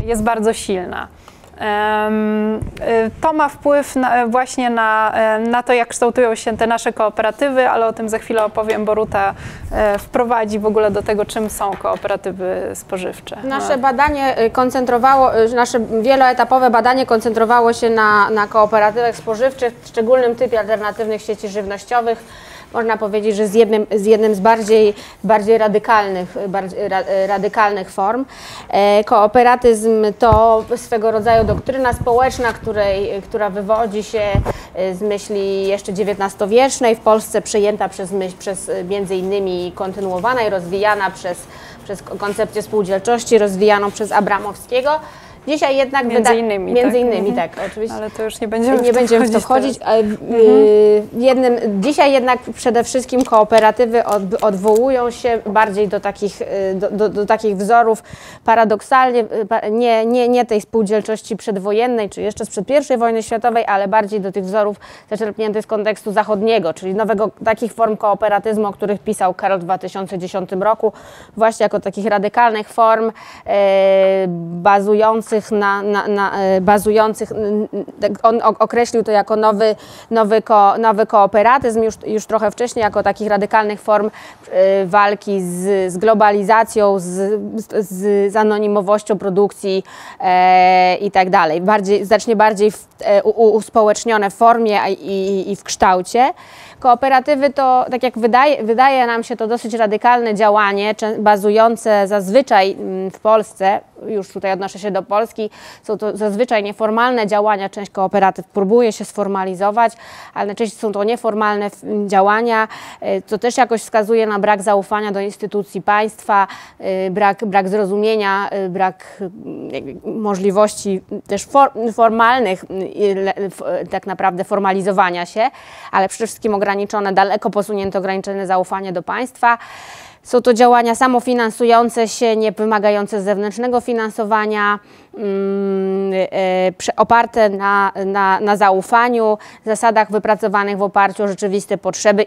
jest bardzo silna. Y, to ma wpływ na, właśnie na, na to, jak kształtują się te nasze kooperatywy, ale o tym za chwilę opowiem, bo Ruta e, wprowadzi w ogóle do tego, czym są kooperatywy spożywcze. Nasze no. badanie y, koncentrowało, y, nasze wieloetapowe badanie koncentrowało się na, na kooperatywach spożywczych, w szczególnym typie alternatywnych sieci żywnościowych można powiedzieć, że z jednym z, jednym z bardziej, bardziej, radykalnych, bardziej radykalnych form. E, kooperatyzm to swego rodzaju doktryna społeczna, której, która wywodzi się e, z myśli jeszcze XIX-wiecznej, w Polsce przejęta przez myśl, przez między innymi kontynuowana i rozwijana przez, przez koncepcję spółdzielczości, rozwijaną przez Abramowskiego. Dzisiaj jednak między wyda- innymi, między tak? innymi tak, oczywiście. Ale to już nie będziemy nie w to będziemy wchodzić. w to wchodzić. Mhm. Jednym, dzisiaj jednak przede wszystkim kooperatywy od, odwołują się bardziej do takich, y, do, do, do, takich wzorów paradoksalnie, y, nie, nie, nie tej spółdzielczości przedwojennej, czy jeszcze sprzed I wojny światowej, ale bardziej do tych wzorów zaczerpniętych z kontekstu zachodniego, czyli nowego, takich form kooperatyzmu, o których pisał Karol w 2010 roku, właśnie jako takich radykalnych form e, bazujących bazujących na, na, na e, bazujących, tak on określił to jako nowy, nowy, ko, nowy kooperatyzm już, już trochę wcześniej, jako takich radykalnych form e, walki z, z globalizacją, z, z, z anonimowością produkcji e, i tak dalej. Bardziej, znacznie bardziej w, e, u, uspołecznione w formie i, i w kształcie. Kooperatywy to, tak jak wydaje, wydaje nam się to dosyć radykalne działanie, bazujące zazwyczaj mm, w Polsce, już tutaj odnoszę się do Polski, są to zazwyczaj nieformalne działania, część kooperatyw próbuje się sformalizować, ale najczęściej są to nieformalne działania, e, co też jakoś wskazuje na brak zaufania do instytucji państwa, e, brak, brak zrozumienia, e, brak możliwości też formalnych tak naprawdę formalizowania się, ale przede wszystkim ograniczone, daleko posunięte ograniczone zaufanie do państwa. Są to działania samofinansujące się, nie wymagające zewnętrznego finansowania, oparte na, na, na zaufaniu, zasadach wypracowanych w oparciu o rzeczywiste potrzeby,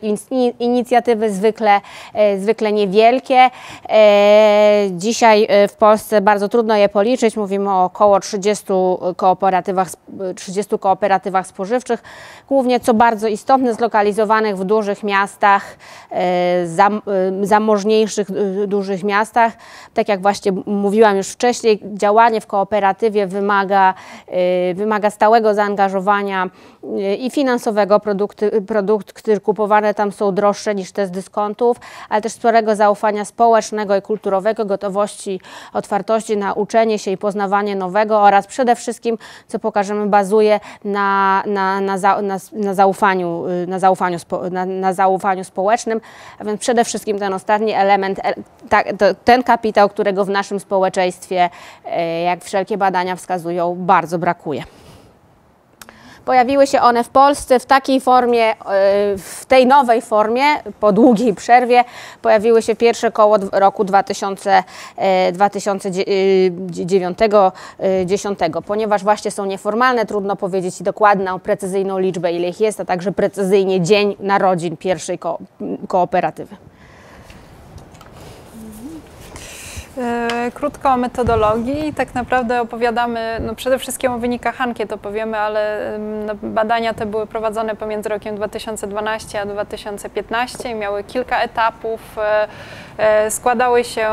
inicjatywy zwykle, e, zwykle niewielkie. E, dzisiaj w Polsce bardzo trudno je policzyć, mówimy o około 30 kooperatywach, 30 kooperatywach spożywczych, głównie co bardzo istotne, zlokalizowanych w dużych miastach, zamożniejszych dużych miastach. Tak jak właśnie mówiłam już wcześniej, działanie w kooperatywie kooperatywie wymaga, y, wymaga stałego zaangażowania y, i finansowego. Produkty, produkty, kupowane tam są droższe niż te z dyskontów, ale też sporego zaufania społecznego i kulturowego, gotowości, otwartości na uczenie się i poznawanie nowego oraz przede wszystkim, co pokażemy, bazuje na, na, na, za, na, na zaufaniu, y, na, zaufaniu na, na zaufaniu społecznym, a więc przede wszystkim ten ostatni element, e, ten kapitał, którego w naszym społeczeństwie, e, jak wszelkie wszelkie badania wskazują, bardzo brakuje. Pojawiły się one w Polsce w takiej formie, e, w tej nowej formie, po długiej przerwie, pojawiły się pierwsze koło roku 2000, 2009-2010. E, Ponieważ właśnie są nieformalne, trudno powiedzieć dokładną, precyzyjną liczbę, ile ich jest, a także precyzyjnie dzień narodzin pierwszej ko kooperatywy. E, krótko o metodologii. Tak naprawdę opowiadamy, no przede wszystkim o wynikach ankiet opowiemy, ale no, badania te były prowadzone pomiędzy rokiem 2012 a 2015 i miały kilka etapów. E, e, składały się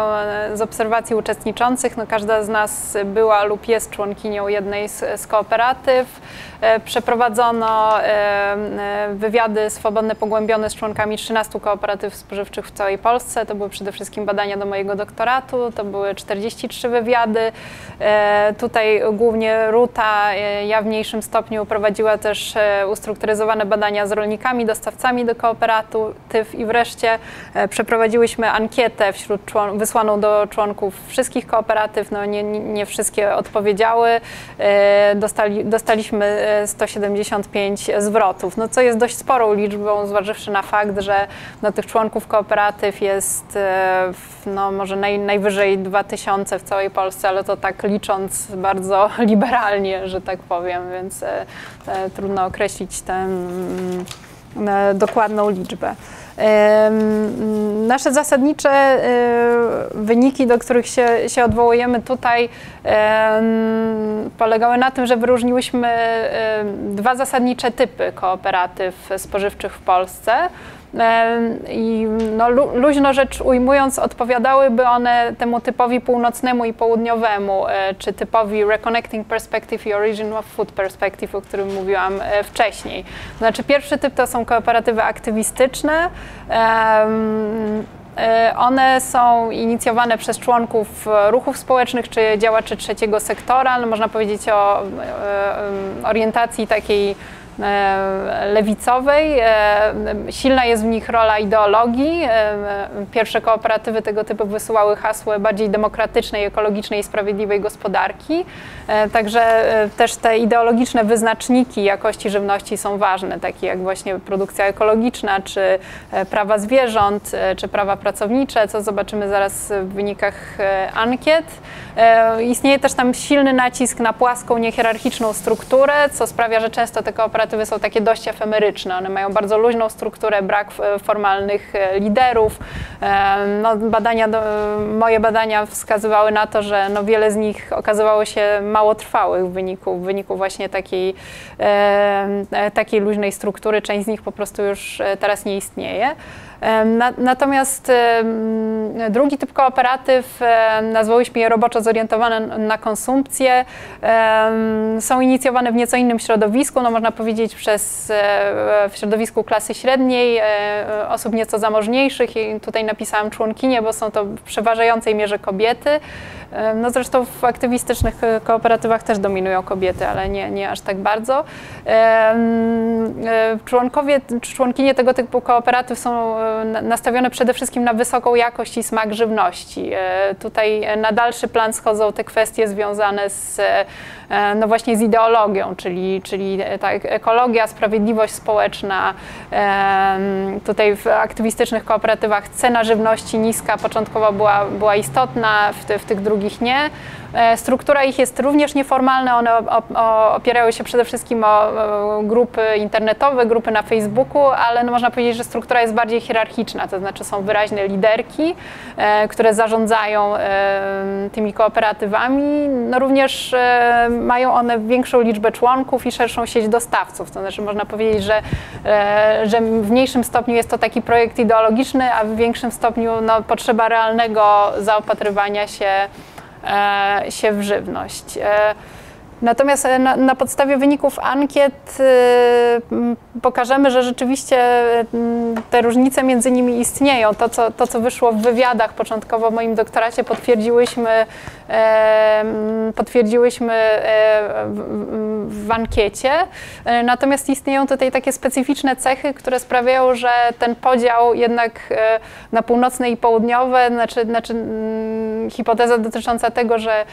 z obserwacji uczestniczących. No, każda z nas była lub jest członkinią jednej z, z kooperatyw. Przeprowadzono wywiady swobodne, pogłębione z członkami 13 kooperatyw spożywczych w całej Polsce. To były przede wszystkim badania do mojego doktoratu to były 43 wywiady. E, tutaj głównie Ruta, e, ja w mniejszym stopniu prowadziła też e, ustrukturyzowane badania z rolnikami, dostawcami do kooperatyw i wreszcie e, przeprowadziłyśmy ankietę wśród człon- wysłaną do członków wszystkich kooperatyw. No nie, nie wszystkie odpowiedziały. E, Dostali, dostaliśmy e, 175 zwrotów, no co jest dość sporą liczbą, zważywszy na fakt, że no, tych członków kooperatyw jest e, no, może naj, najwyżej 2000 w całej Polsce, ale to tak licząc bardzo liberalnie, że tak powiem, więc e, e, trudno określić tę mm, e, dokładną liczbę. Nasze zasadnicze e, wyniki, do których się, się odwołujemy tutaj, polegały na tym, że wyróżniłyśmy em, dwa zasadnicze typy kooperatyw spożywczych w Polsce. I no, lu- luźno rzecz ujmując, odpowiadałyby one temu typowi północnemu i południowemu, e, czy typowi Reconnecting Perspective i Origin of Food Perspective, o którym mówiłam e, wcześniej. Znaczy, pierwszy typ to są kooperatywy aktywistyczne. E, One są inicjowane przez członków ruchów społecznych czy działaczy trzeciego sektora. No, można powiedzieć o orientacji takiej lewicowej. E, Silna jest w nich rola ideologii. E, Pierwsze kooperatywy tego typu wysyłały hasło bardziej demokratycznej, ekologicznej i sprawiedliwej gospodarki. E, Także e, też te ideologiczne wyznaczniki jakości żywności są ważne, takie jak właśnie produkcja ekologiczna, czy e, prawa zwierząt, e, czy prawa pracownicze, co zobaczymy zaraz w wynikach e, ankiet. E, Istnieje też tam silny nacisk na płaską, niehierarchiczną strukturę, co sprawia, że często te kooperatywy są takie dość efemeryczne. One mają bardzo luźną strukturę, brak e, formalnych e, liderów. E, No, badania, moje badania wskazywały na to, że no wiele z nich okazywało się mało trwałych w wyniku, w wyniku właśnie takiej, takiej luźnej struktury. Część z nich po prostu już teraz nie istnieje. Natomiast drugi typ kooperatyw, nazwałyśmy je roboczo zorientowane na konsumpcję, są inicjowane w nieco innym środowisku, no można powiedzieć przez, e, w środowisku klasy średniej, e, osób nieco zamożniejszych i tutaj napisałam członkinie, bo są to w przeważającej mierze kobiety. No zresztą w aktywistycznych kooperatywach też dominują kobiety, ale nie, nie aż tak bardzo. E, Członkowie, członkinie tego typu kooperatyw są nastawione przede wszystkim na wysoką jakość i smak żywności. E, Tutaj na dalszy plan schodzą te kwestie związane z, e, no właśnie z ideologią, czyli, czyli e, ta ekologia, sprawiedliwość społeczna. Tutaj w aktywistycznych kooperatywach cena żywności niska początkowo była, była istotna, w, w tych drugich nie. E, Struktura ich jest również nieformalna, one o- o- opierały się przede wszystkim o, grupy internetowe, grupy na Facebooku, ale no można powiedzieć, że struktura jest bardziej hierarchiczna, to znaczy są wyraźne liderki, e, które zarządzają e, tymi kooperatywami. No również mają one większą liczbę członków i szerszą sieć dostawców, to znaczy można powiedzieć, że, że w mniejszym stopniu jest to taki projekt ideologiczny, a w większym stopniu no, potrzeba realnego zaopatrywania się się w żywność. Natomiast e, na, na podstawie wyników ankiet m, pokażemy, że rzeczywiście m, te różnice między nimi istnieją. To co, to, co wyszło w wywiadach początkowo w moim doktoracie, potwierdziłyśmy, m, potwierdziłyśmy w, w- ankiecie. Natomiast istnieją tutaj takie specyficzne cechy, które sprawiają, że ten podział jednak na północne i południowe, znaczy, znaczy hipoteza dotycząca tego, że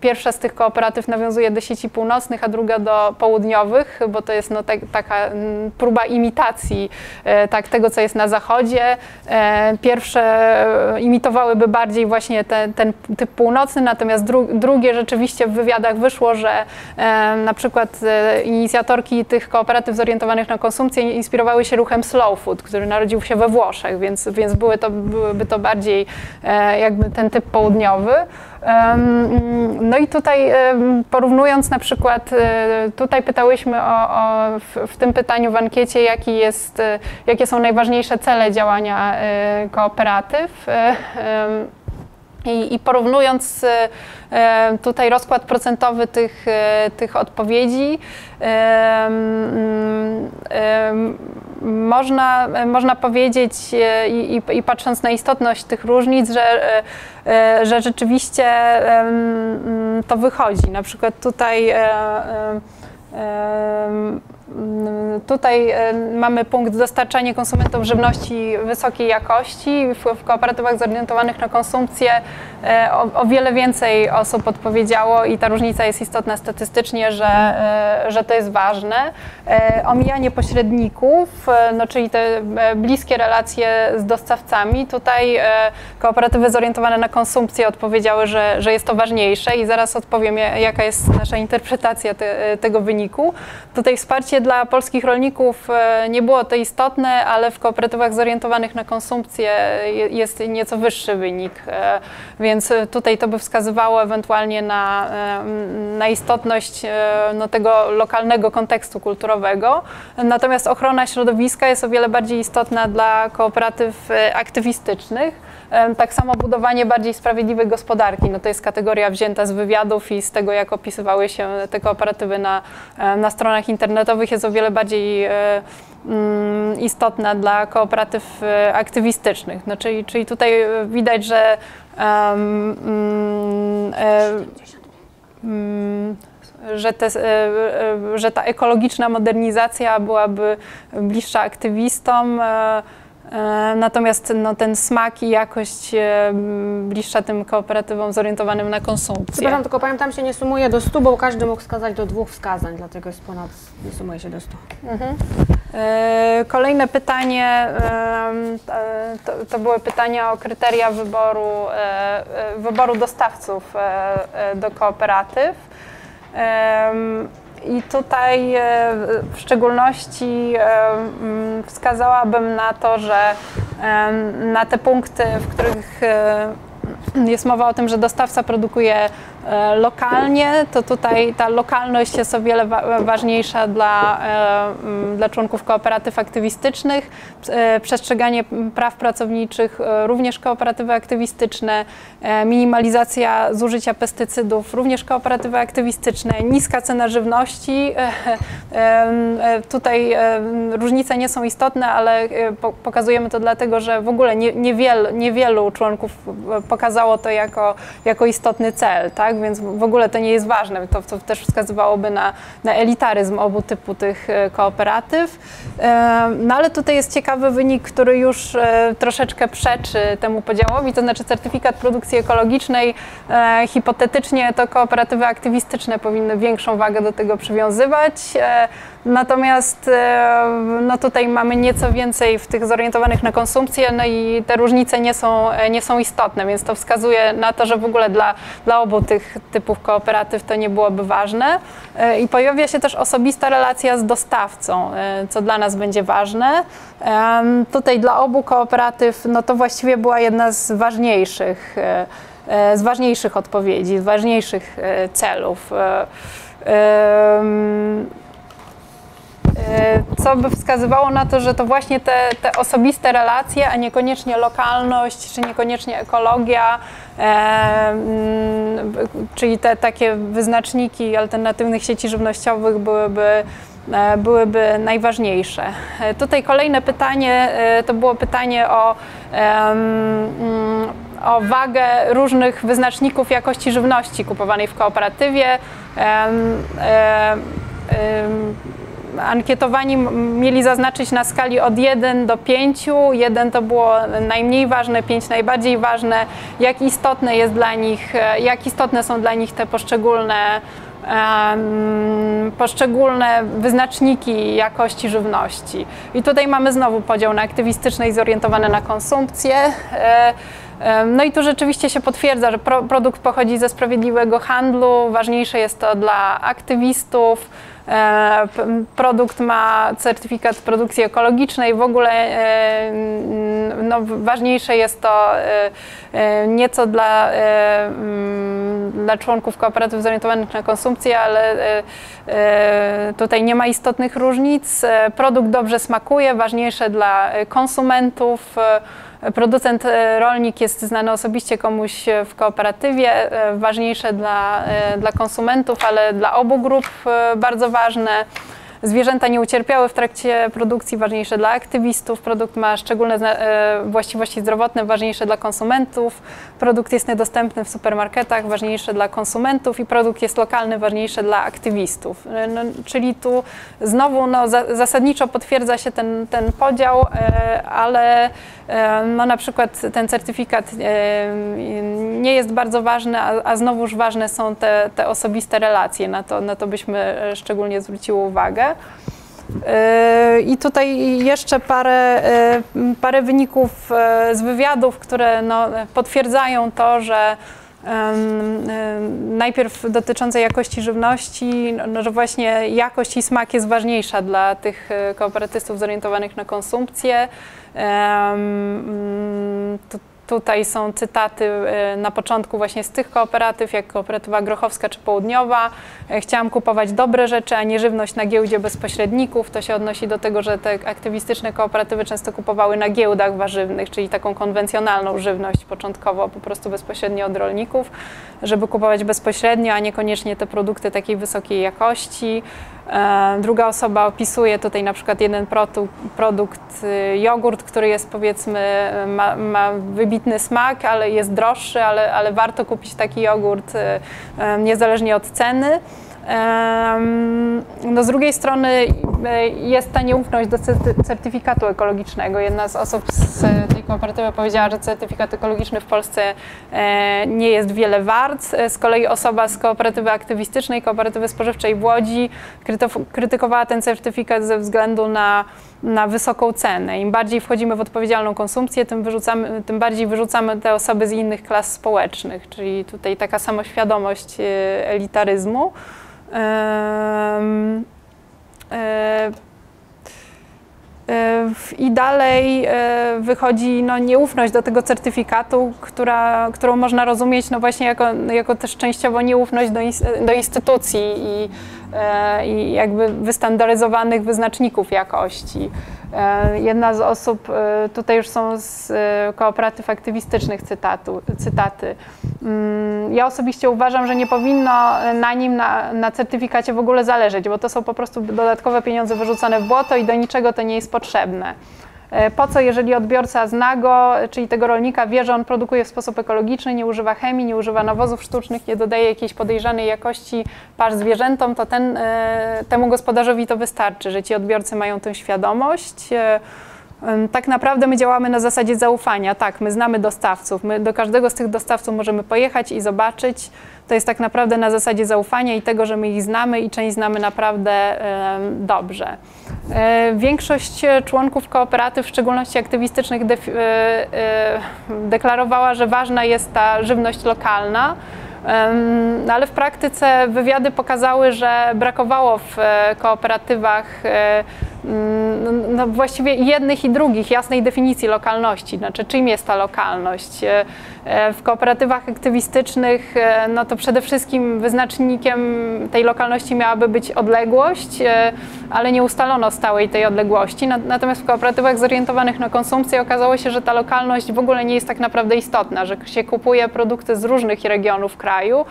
pierwsza z tych kooperatyw nawiązuje do sieci północnych, a druga do południowych, bo to jest no, tak, taka mm, próba imitacji e, tak, tego, co jest na zachodzie. E, Pierwsze e, imitowałyby bardziej właśnie ten, ten typ północny, natomiast dru, drugie rzeczywiście w wywiadach wyszło, że na przykład inicjatorki tych kooperatyw zorientowanych na konsumpcję inspirowały się ruchem slow food, który narodził się we Włoszech, więc, więc były to, byłyby to bardziej jakby ten typ południowy. No i tutaj porównując na przykład, e, tutaj pytałyśmy o, o, w, w tym pytaniu w ankiecie, jaki jest, e, jakie są najważniejsze cele działania e, kooperatyw. I, I porównując tutaj rozkład procentowy tych, tych odpowiedzi, można, można powiedzieć e, i, i, i patrząc na istotność tych różnic, że, e, e, że rzeczywiście to wychodzi. Na przykład tutaj Tutaj e, mamy punkt dostarczanie konsumentom żywności wysokiej jakości. W, kooperatywach zorientowanych na konsumpcję e, o, o, wiele więcej osób odpowiedziało i ta różnica jest istotna statystycznie, że, e, że to jest ważne. Omijanie pośredników, no, czyli te bliskie relacje z dostawcami. Tutaj kooperatywy zorientowane na konsumpcję odpowiedziały, że, że jest to ważniejsze i zaraz odpowiem, jaka jest nasza interpretacja te, tego wyniku. Tutaj wsparcie dla polskich rolników e, nie było to istotne, ale w kooperatywach zorientowanych na konsumpcję jest nieco wyższy wynik, e, więc tutaj to by wskazywało ewentualnie na, e, na istotność no, tego lokalnego kontekstu kulturowego. Natomiast ochrona środowiska jest o wiele bardziej istotna dla kooperatyw aktywistycznych. Tak samo budowanie bardziej sprawiedliwej gospodarki, no to jest kategoria wzięta z wywiadów i z tego, jak opisywały się te kooperatywy na, na stronach internetowych, jest o wiele bardziej e, mm, istotna dla kooperatyw e, aktywistycznych. No, czyli, czyli tutaj widać, że um, um, że, te, że ta ekologiczna modernizacja byłaby bliższa aktywistom, natomiast no, ten smak i jakość e, bliższa tym kooperatywom zorientowanym na konsumpcję. Przepraszam, tylko powiem, tam się nie sumuje do 100, bo każdy mógł wskazać do dwóch wskazań, dlatego jest ponad, nie sumuje się do 100. Mhm. E, kolejne pytanie, to, to były pytania o kryteria wyboru, wyboru dostawców do kooperatyw. I tutaj e, w szczególności e, mm, wskazałabym na to, że na te punkty, w których e, jest mowa o tym, że dostawca produkuje e, lokalnie, to tutaj ta lokalność jest o wiele ważniejsza dla, e, dla członków kooperatyw aktywistycznych. E, przestrzeganie praw pracowniczych, również kooperatywy aktywistyczne, minimalizacja zużycia pestycydów, również kooperatywy aktywistyczne, niska cena żywności. Tutaj różnice nie są istotne, ale pokazujemy to dlatego, że w ogóle niewielu, niewielu członków pokazało to jako, jako istotny cel, tak? Więc w ogóle to nie jest ważne. To, to też wskazywałoby na, na elitaryzm obu typu tych e, kooperatyw. E, no ale tutaj jest ciekawy wynik, który już e, troszeczkę przeczy temu podziałowi, to znaczy certyfikat produkcji ekologicznej. Hipotetycznie to kooperatywy aktywistyczne powinny większą wagę do tego przywiązywać. Natomiast no tutaj mamy nieco więcej w tych zorientowanych na konsumpcję, no i te różnice nie są, nie są istotne, więc to wskazuje na to, że w ogóle dla, dla obu tych typów kooperatyw to nie byłoby ważne. E, I pojawia się też osobista relacja z dostawcą, e, co dla nas będzie ważne. Tutaj dla obu kooperatyw no to właściwie była jedna z ważniejszych, e, z ważniejszych odpowiedzi, z ważniejszych celów. E, co by wskazywało na to, że to właśnie te, te osobiste relacje, a niekoniecznie lokalność, czy niekoniecznie ekologia, e, mm, czyli te takie wyznaczniki alternatywnych sieci żywnościowych byłyby e, byłyby najważniejsze. Tutaj kolejne pytanie to było pytanie o, mm, o wagę różnych wyznaczników jakości żywności kupowanej w kooperatywie ankietowani mieli zaznaczyć na skali od 1 do 5. 1 to było najmniej ważne, 5 najbardziej ważne. Jak istotne jest dla nich, e, jak istotne są dla nich te poszczególne poszczególne wyznaczniki jakości żywności. I tutaj mamy znowu podział na aktywistyczne i zorientowane na konsumpcję. E, no i tu rzeczywiście się potwierdza, że pro, produkt pochodzi ze sprawiedliwego handlu, ważniejsze jest to dla aktywistów. E, produkt ma certyfikat produkcji ekologicznej, w ogóle e, no, ważniejsze jest to e, nieco dla, dla członków kooperatyw zorientowanych na konsumpcję, ale tutaj nie ma istotnych różnic. Produkt dobrze smakuje, ważniejsze dla konsumentów. Producent e, rolnik jest znany osobiście komuś w kooperatywie, e, ważniejsze dla, e, dla konsumentów, ale dla obu grup bardzo ważne. Zwierzęta nie ucierpiały w trakcie produkcji, ważniejsze dla aktywistów, produkt ma szczególne e, właściwości zdrowotne, ważniejsze dla konsumentów, produkt jest niedostępny w supermarketach, ważniejsze dla konsumentów i produkt jest lokalny, ważniejsze dla aktywistów. E, no, czyli tu znowu no, za, zasadniczo potwierdza się ten, ten podział, e, ale no, na przykład ten certyfikat nie jest bardzo ważny, a, a znowuż ważne są te, te osobiste relacje, na to, na to byśmy szczególnie zwróciły uwagę. I tutaj jeszcze parę, parę wyników z wywiadów, które no, potwierdzają to, że najpierw dotyczące jakości żywności, no, no, że właśnie jakość i smak jest ważniejsza dla tych kooperatystów zorientowanych na konsumpcję. To Tutaj są cytaty e, na początku właśnie z tych kooperatyw, jak kooperatywa Grochowska czy Południowa. E, chciałam kupować dobre rzeczy, a nie żywność na giełdzie bez pośredników. To się odnosi do tego, że te aktywistyczne kooperatywy często kupowały na giełdach warzywnych, czyli taką konwencjonalną żywność początkowo, po prostu bezpośrednio od rolników, żeby kupować bezpośrednio, a niekoniecznie te produkty takiej wysokiej jakości. E, druga osoba opisuje tutaj na przykład jeden produkt, y, jogurt, który jest powiedzmy, ma, ma wybitny smak, ale jest droższy, ale, ale warto kupić taki jogurt y, y, niezależnie od ceny. No z drugiej strony e, jest ta nieufność do certyfikatu ekologicznego. Jedna z osób z tej kooperatywy powiedziała, że certyfikat ekologiczny w Polsce e, nie jest wiele wart. E, z kolei osoba z kooperatywy aktywistycznej, kooperatywy spożywczej w Łodzi krytykowała ten certyfikat ze względu na, na wysoką cenę. Im bardziej wchodzimy w odpowiedzialną konsumpcję, tym, wyrzucamy, tym bardziej wyrzucamy te osoby z innych klas społecznych, czyli tutaj taka samoświadomość elitaryzmu. E, e, I dalej e, wychodzi no, nieufność do tego certyfikatu, która, którą można rozumieć no właśnie jako, jako też częściowo nieufność do, do instytucji i, i jakby wystandaryzowanych wyznaczników jakości. Jedna z osób, tutaj już są z kooperatyw aktywistycznych cytatu, cytaty. Mm, ja osobiście uważam, że nie powinno na nim, na, na certyfikacie w ogóle zależeć, bo to są po prostu dodatkowe pieniądze wyrzucone w błoto i do niczego to nie jest potrzebne. E, po co, jeżeli odbiorca zna go, czyli tego rolnika, wie, że on produkuje w sposób ekologiczny, nie używa chemii, nie używa nawozów sztucznych, nie dodaje jakiejś podejrzanej jakości pasz zwierzętom, to ten, e, temu gospodarzowi to wystarczy, że ci odbiorcy mają tę świadomość. E, tak naprawdę my działamy na zasadzie zaufania. Tak, my znamy dostawców, my do każdego z tych dostawców możemy pojechać i zobaczyć. To jest tak naprawdę na zasadzie zaufania i tego, że my ich znamy i część znamy naprawdę dobrze. E, większość członków kooperatyw, w szczególności aktywistycznych, e, deklarowała, że ważna jest ta żywność lokalna. No ale w praktyce wywiady pokazały, że brakowało w e, kooperatywach no, no, właściwie jednych i drugich, jasnej definicji lokalności, znaczy czym jest ta lokalność. E, e, w kooperatywach aktywistycznych e, no to przede wszystkim wyznacznikiem tej lokalności miałaby być odległość, ale nie ustalono stałej tej odległości. Natomiast w kooperatywach zorientowanych na konsumpcję okazało się, że ta lokalność w ogóle nie jest tak naprawdę istotna, że się kupuje produkty z różnych regionów kraju.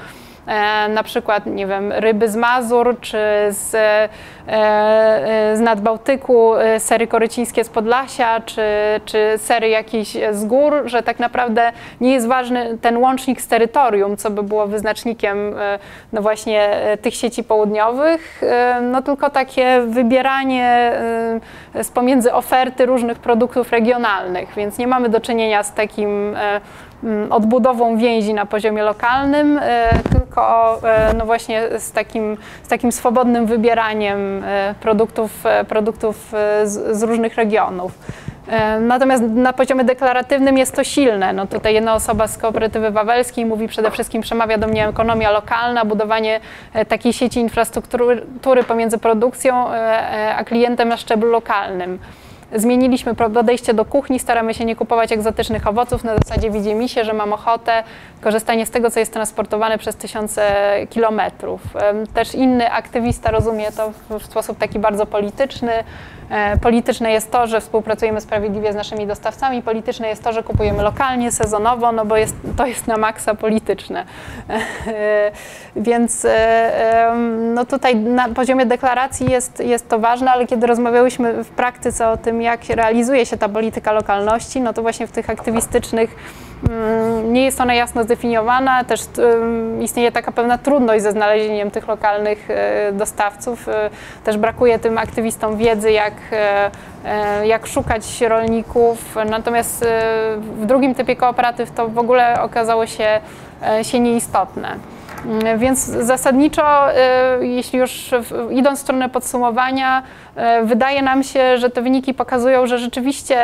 E, na przykład, nie wiem, ryby z Mazur, czy z, e, e, z Nadbałtyku, sery korycińskie z Podlasia, czy, czy sery jakieś z gór, że tak naprawdę nie jest ważny ten łącznik z terytorium, co by było wyznacznikiem no właśnie tych sieci południowych, no tylko takie wybieranie z pomiędzy oferty różnych produktów regionalnych, więc nie mamy do czynienia z takim odbudową więzi na poziomie lokalnym, e, tylko e, no właśnie z takim, z takim swobodnym wybieraniem e, produktów, produktów z, z różnych regionów. Natomiast na poziomie deklaratywnym jest to silne. No tutaj jedna osoba z kooperatywy wawelskiej mówi przede wszystkim, przemawia do mnie ekonomia lokalna, budowanie takiej sieci infrastruktury pomiędzy produkcją a klientem na szczeblu lokalnym. Zmieniliśmy podejście do kuchni, staramy się nie kupować egzotycznych owoców. Na zasadzie widzi mi się, że mam ochotę, korzystanie z tego, co jest transportowane przez tysiące kilometrów. Też inny aktywista rozumie to w sposób taki bardzo polityczny, polityczne jest to, że współpracujemy sprawiedliwie z naszymi dostawcami, polityczne jest to, że kupujemy lokalnie, sezonowo, no bo jest, to jest na maksa polityczne. E, więc e, no tutaj na poziomie deklaracji jest, jest to ważne, ale kiedy rozmawiałyśmy w praktyce o tym, jak realizuje się ta polityka lokalności, no to właśnie w tych aktywistycznych nie jest ona jasno zdefiniowana, też istnieje taka pewna trudność ze znalezieniem tych lokalnych dostawców. Też brakuje tym aktywistom wiedzy, jak, jak szukać rolników. Natomiast w drugim typie kooperatyw to w ogóle okazało się, się nieistotne. Mm, więc zasadniczo, y, jeśli już idąc w stronę podsumowania, y, wydaje nam się, że te wyniki pokazują, że rzeczywiście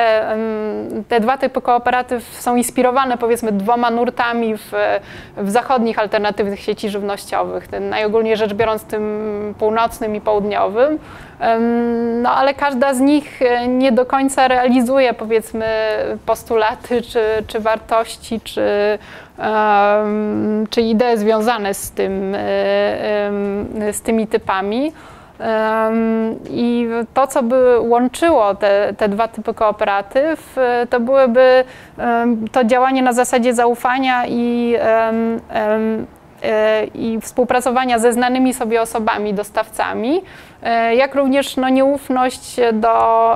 te dwa typy kooperatyw są inspirowane powiedzmy dwoma nurtami w, w zachodnich alternatywnych sieci żywnościowych, ten najogólniej rzecz biorąc tym północnym i południowym. No ale każda z nich e, nie do końca realizuje powiedzmy postulaty, czy, czy wartości, czy, czy idee związane z, tym, e, z tymi typami. I to, co by łączyło te, te dwa typy kooperatyw, e, to byłyby to działanie na zasadzie zaufania i i współpracowania ze znanymi sobie osobami, dostawcami, e, jak również no, nieufność do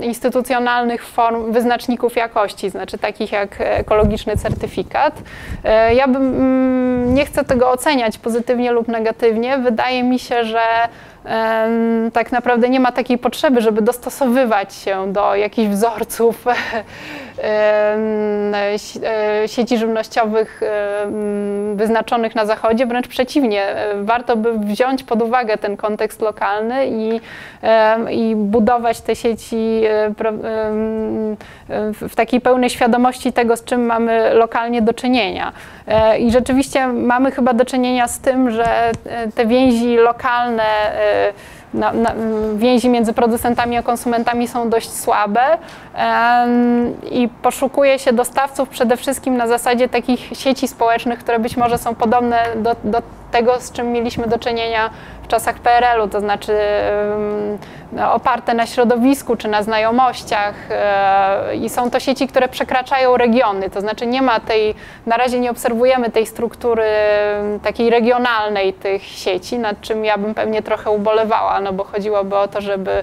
instytucjonalnych form wyznaczników jakości, znaczy takich jak ekologiczny certyfikat. E, ja bym, mm, nie chcę tego oceniać pozytywnie lub negatywnie. Wydaje mi się, że tak naprawdę nie ma takiej potrzeby, żeby dostosowywać się do jakichś wzorców sieci żywnościowych wyznaczonych na Zachodzie. Wręcz przeciwnie, warto by wziąć pod uwagę ten kontekst lokalny i, i budować te sieci e, w takiej pełnej świadomości tego, z czym mamy lokalnie do czynienia. E, I rzeczywiście mamy chyba do czynienia z tym, że e, te więzi lokalne, na, na, więzi między producentami a konsumentami są dość słabe i poszukuje się dostawców przede wszystkim na zasadzie takich sieci społecznych, które być może są podobne do, do tego, z czym mieliśmy do czynienia w czasach PRL-u, to znaczy no, oparte na środowisku czy na znajomościach e, i są to sieci, które przekraczają regiony, to znaczy nie ma tej, na razie nie obserwujemy tej struktury takiej regionalnej tych sieci, nad czym ja bym pewnie trochę ubolewała, no bo chodziłoby o to, żeby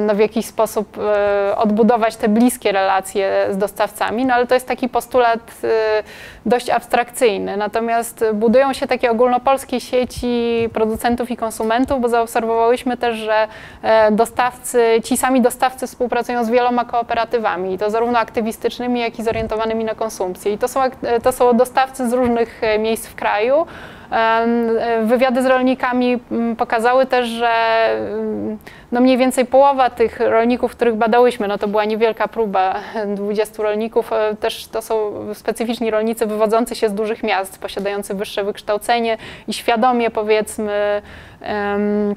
no, w jakiś sposób e, odbudować te bliskie relacje z dostawcami, no ale to jest taki postulat e, dość abstrakcyjny. Natomiast budują się takie ogólnopolskie sieci producentów i konsumentów, bo zaobserwowałyśmy też, że dostawcy, ci sami dostawcy współpracują z wieloma kooperatywami, i to zarówno aktywistycznymi, jak i zorientowanymi na konsumpcję. I to są, to są dostawcy z różnych miejsc w kraju. Wywiady z rolnikami pokazały też, że no mniej więcej połowa tych rolników, których badałyśmy, no to była niewielka próba 20 rolników, e, też to są specyficzni rolnicy wywodzący się z dużych miast, posiadający wyższe wykształcenie i świadomie powiedzmy um,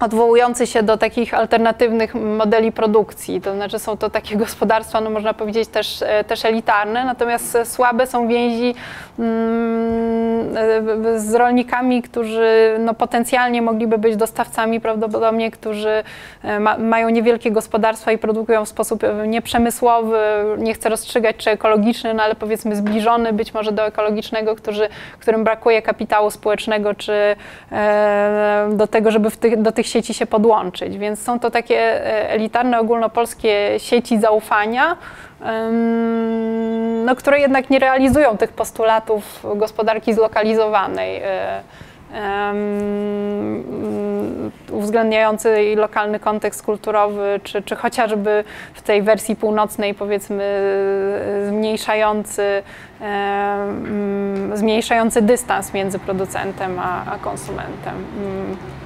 odwołujący się do takich alternatywnych modeli produkcji. To znaczy są to takie gospodarstwa, no można powiedzieć też, e, też elitarne, natomiast słabe są więzi mm, e, z rolnikami, którzy no, potencjalnie mogliby być dostawcami prawdopodobnie, którzy e, ma, mają niewielkie gospodarstwa i produkują w sposób nieprzemysłowy, nie chcę rozstrzygać czy ekologiczny, no ale powiedzmy zbliżony być może do ekologicznego, którzy, którym brakuje kapitału społecznego czy do tego, żeby tych, do tych sieci się podłączyć. Więc są to takie e, elitarne, ogólnopolskie sieci zaufania, no, które jednak nie realizują tych postulatów gospodarki zlokalizowanej e, uwzględniający lokalny kontekst kulturowy, czy, czy chociażby w tej wersji północnej, powiedzmy, zmniejszający, zmniejszający dystans między producentem a, a konsumentem. Mm.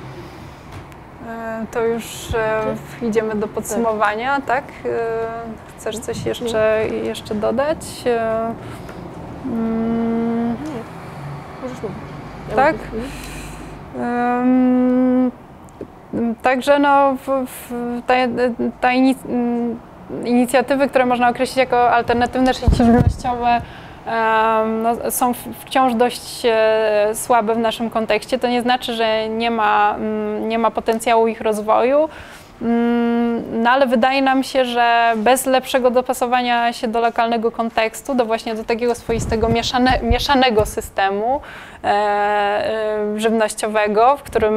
E, to już e, idziemy do podsumowania, tak? E, chcesz coś jeszcze, jeszcze dodać? Mm. Możesz mówić. Tak? Także no, ta, ta inicjatywy, które można określić jako alternatywne sieci żywnościowe, no, są wciąż dość e, słabe w naszym kontekście. To nie znaczy, że nie ma, mm, nie ma potencjału ich rozwoju. Mm, no ale wydaje nam się, że bez lepszego dopasowania się do lokalnego kontekstu, do właśnie do takiego swoistego mieszane, mieszanego systemu e, e, żywnościowego, w którym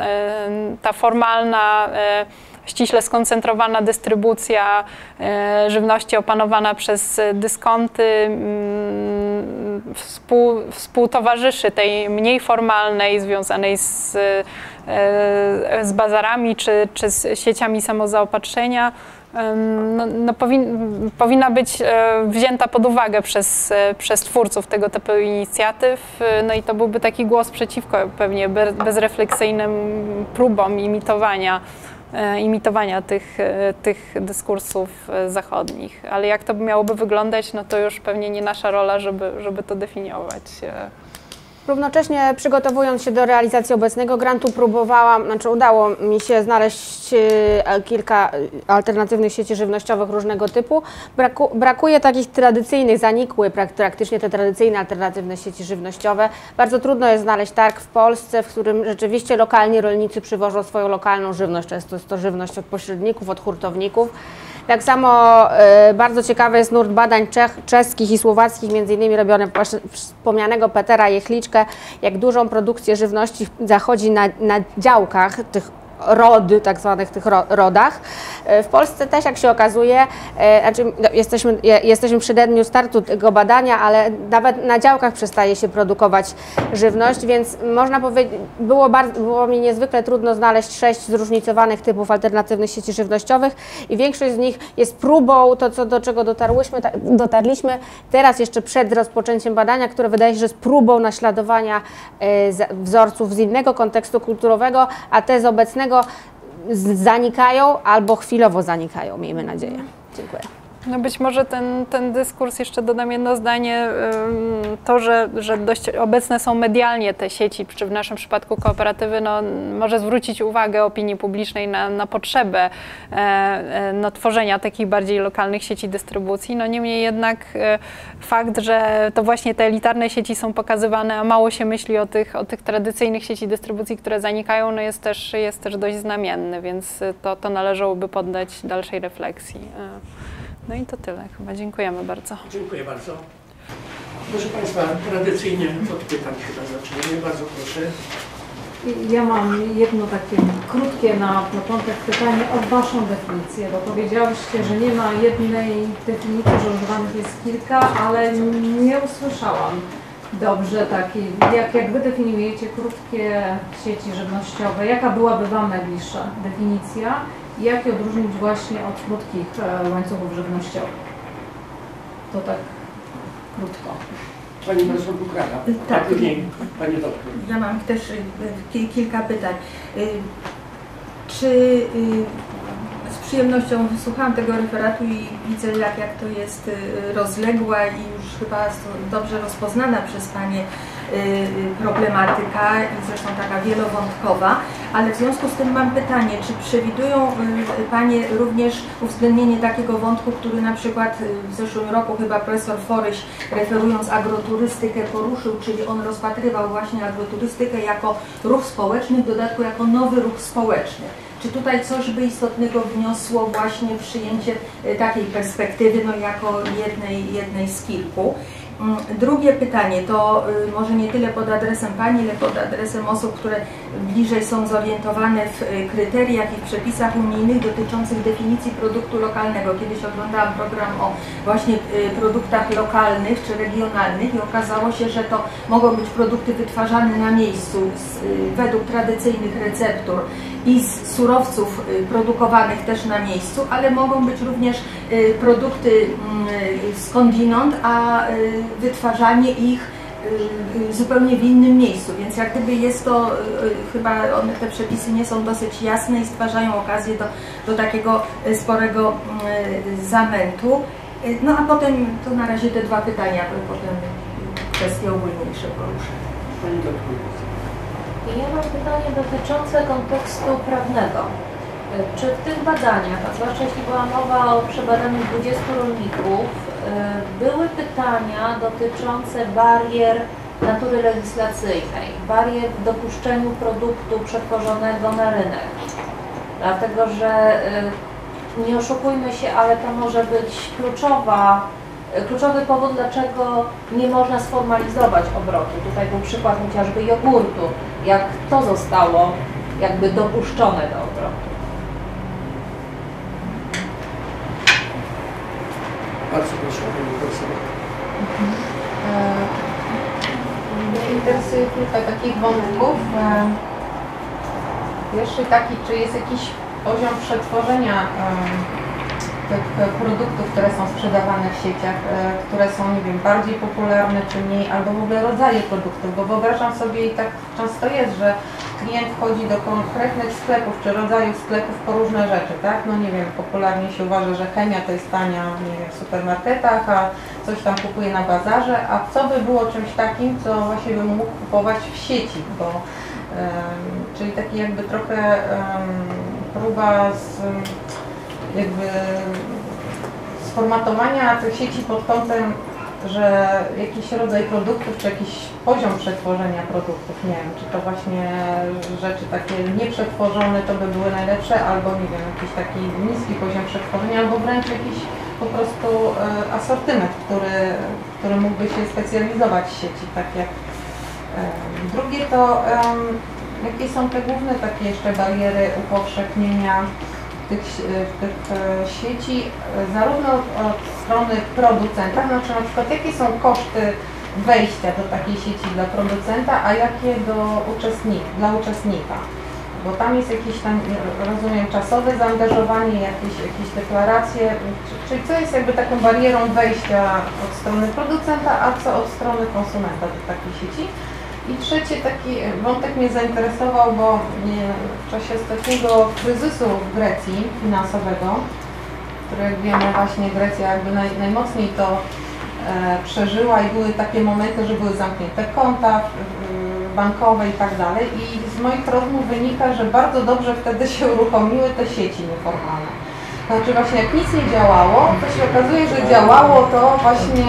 e, ta formalna e, ściśle skoncentrowana dystrybucja e, żywności opanowana przez dyskonty mm, współ, współtowarzyszy tej mniej formalnej, związanej z, e, z bazarami czy, czy z sieciami samozaopatrzenia. No, no powin, powinna być e, wzięta pod uwagę przez, przez twórców tego typu inicjatyw. No i to byłby taki głos przeciwko pewnie be- bezrefleksyjnym próbom imitowania imitowania tych, e, tych dyskursów e, zachodnich. Ale jak to miałoby wyglądać, no to już pewnie nie nasza rola, żeby, żeby to definiować. Równocześnie przygotowując się do realizacji obecnego grantu próbowałam, znaczy udało mi się znaleźć e, kilka e, alternatywnych sieci żywnościowych różnego typu. Braku, brakuje takich tradycyjnych, zanikły prak, praktycznie te tradycyjne alternatywne sieci żywnościowe. Bardzo trudno jest znaleźć targ w Polsce, w którym rzeczywiście lokalni rolnicy przywożą swoją lokalną żywność. Często jest to żywność od pośredników, od hurtowników. Tak samo e, bardzo ciekawy jest nurt badań czech, czeskich i słowackich, między innymi robione wspomnianego Petera Jechliczkę, jak dużą produkcję żywności zachodzi na, na działkach tych rody, tak zwanych tych ro, rodach. E, W Polsce też, jak się okazuje, e, znaczy, no, jesteśmy, je- jesteśmy przy dniu startu tego badania, ale nawet na działkach przestaje się produkować żywność, więc można powiedzieć, było, bardzo, było mi niezwykle trudno znaleźć sześć zróżnicowanych typów alternatywnych sieci żywnościowych i większość z nich jest próbą, to co, do czego dotarłyśmy, ta, dotarliśmy teraz jeszcze przed rozpoczęciem badania, które wydaje się, że jest próbą naśladowania e, wzorców z innego kontekstu kulturowego, a te z obecnego zanikają albo chwilowo zanikają, miejmy nadzieję. Dziękuję. No być może ten, ten dyskurs, jeszcze dodam jedno zdanie, to, że, że dość obecne są medialnie te sieci, czy w naszym przypadku kooperatywy, no, może zwrócić uwagę opinii publicznej na, na potrzebę e, e, no, tworzenia takich bardziej lokalnych sieci dystrybucji. No niemniej jednak e, fakt, że to właśnie te elitarne sieci są pokazywane, a mało się myśli o tych, o tych tradycyjnych sieci dystrybucji, które zanikają, no jest też, jest też dość znamienny, więc to, to należałoby poddać dalszej refleksji. No i to tyle chyba. Dziękujemy bardzo. Dziękuję bardzo. Proszę Państwa, tradycyjnie odpytam chyba zaczniemy. Bardzo proszę. Ja mam jedno takie krótkie na początek pytanie o Waszą definicję, bo powiedziałyście, że nie ma jednej definicji, że używanych jest kilka, ale nie usłyszałam dobrze takiej, jak, jak Wy definiujecie krótkie sieci żywnościowe, jaka byłaby Wam najbliższa definicja jak je odróżnić właśnie od krótkich e, łańcuchów żywnościowych? To tak krótko. Pani profesor Bukrada, Tak. a później Pani doktor. Ja mam też y, ki- kilka pytań. Y, Czy y, z przyjemnością wysłuchałam tego referatu i widzę, jak, jak to jest y, rozległa i już chyba dobrze rozpoznana przez Panie y, y, problematyka i zresztą taka wielowątkowa, ale w związku z tym mam pytanie, czy przewidują y, Panie również uwzględnienie takiego wątku, który na przykład y, w zeszłym roku chyba profesor Foryś referując agroturystykę poruszył, czyli on rozpatrywał właśnie agroturystykę jako ruch społeczny, w dodatku jako nowy ruch społeczny. Czy tutaj coś by istotnego wniosło właśnie przyjęcie y, takiej perspektywy, no jako jednej, jednej z kilku? Mm, Drugie pytanie to y, może nie tyle pod adresem Pani, ile pod adresem osób, które bliżej są zorientowane w y, kryteriach i w przepisach unijnych dotyczących definicji produktu lokalnego. Kiedyś oglądałam program o właśnie y, produktach lokalnych czy regionalnych i okazało się, że to mogą być produkty wytwarzane na miejscu z, według tradycyjnych receptur i z surowców produkowanych też na miejscu, ale mogą być również produkty mm, skądinąd, a wytwarzanie ich y, y, zupełnie w innym miejscu, więc jak gdyby jest to, y, chyba one, te przepisy nie są dosyć jasne i stwarzają okazję do, do takiego sporego zamętu. No a potem, to na razie te dwa pytania, bo potem kwestie ogólniejsze poruszę. Pani doktor. Ja mam pytanie dotyczące kontekstu prawnego. Czy w tych badaniach, a zwłaszcza jeśli była mowa o przebadaniu 20 rolników, były pytania dotyczące barier natury legislacyjnej, barier w dopuszczeniu produktu przetworzonego na rynek? dlatego że y, nie oszukujmy się, ale to może być kluczowa, y, kluczowy powód, dlaczego nie można sformalizować obrotu. Tutaj był przykład chociażby jogurtu, jak to zostało jakby dopuszczone do obrotu. Bardzo proszę Pani Profesor. Mnie interesuje kilka takich wątków. E, Pierwszy taki, czy jest jakiś poziom przetworzenia e, tych e, produktów, które są sprzedawane w sieciach, e, które są, nie wiem, bardziej popularne czy mniej, albo w ogóle rodzaje produktów, bo wyobrażam sobie i tak często jest, że klient wchodzi do konkretnych sklepów czy rodzajów sklepów po różne rzeczy, tak? No nie wiem, popularnie się uważa, że chemia to jest tania, nie wiem, w supermarketach, a coś tam kupuje na bazarze, a co by było czymś takim, co właśnie bym mógł kupować w sieci, bo em, czyli taki jakby trochę em, próba z jakby sformatowania tych sieci pod kątem, że jakiś rodzaj produktów, czy jakiś poziom przetworzenia produktów, nie wiem, czy to właśnie rzeczy takie nieprzetworzone to by były najlepsze, albo nie wiem, jakiś taki niski poziom przetworzenia, albo wręcz jakiś po prostu e, asortyment, który, który mógłby się specjalizować w sieci, tak jak e, Drugie to jakie są te główne takie jeszcze bariery upowszechnienia tych, e, tych e, sieci, e, zarówno od strony producenta, znaczy na przykład jakie są koszty wejścia do takiej sieci dla producenta, a jakie do uczestnika, dla uczestnika. Bo tam jest jakieś tam, rozumiem, czasowe zaangażowanie, jakieś, jakieś deklaracje, czy- czyli co jest jakby taką barierą wejścia od strony producenta, a co od strony konsumenta do takiej sieci. I trzeci taki wątek mnie zainteresował, bo w czasie ostatniego kryzysu w Grecji finansowego, który jak wiemy właśnie Grecja jakby naj, najmocniej to e, przeżyła i były takie momenty, że były zamknięte konta y, bankowe i tak dalej. I z moich rozmów wynika, że bardzo dobrze wtedy się uruchomiły te sieci nieformalne. Znaczy właśnie jak nic nie działało, to się okazuje, że działało to właśnie,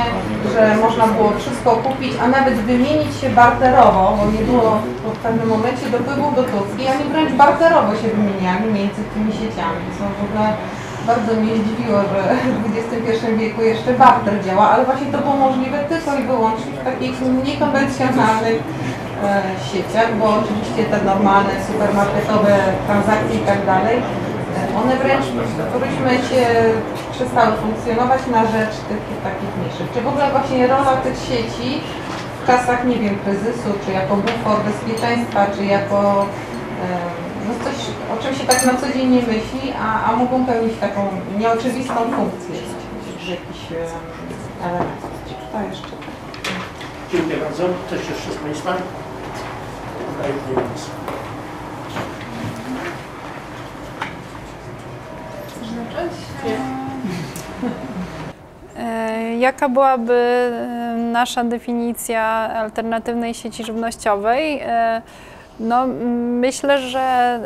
że można było wszystko kupić, a nawet wymienić się barterowo, bo nie było w pewnym momencie dopływu gotówki, a oni wręcz barterowo się wymieniali między tymi sieciami. Co w ogóle bardzo mnie zdziwiło, że w XXI wieku jeszcze barter działa, ale właśnie to było możliwe tylko i wyłącznie w takich niekonwencjonalnych e, sieciach, bo oczywiście te normalne supermarketowe transakcje i tak dalej, one wręcz w którymś momencie przestały funkcjonować na rzecz tych takich mniejszych. Czy w ogóle właśnie rola tych sieci w czasach, nie wiem, kryzysu, czy jako bufor bezpieczeństwa, czy jako no coś, o czym się tak na co dzień nie myśli, a, a mogą pełnić taką nieoczywistą funkcję w jakichś e, elementach. Czy jeszcze? Dziękuję bardzo. Ktoś jeszcze z Państwa? Chcesz zacząć? E, Jaka byłaby e, nasza definicja alternatywnej sieci żywnościowej? E, No, myślę, że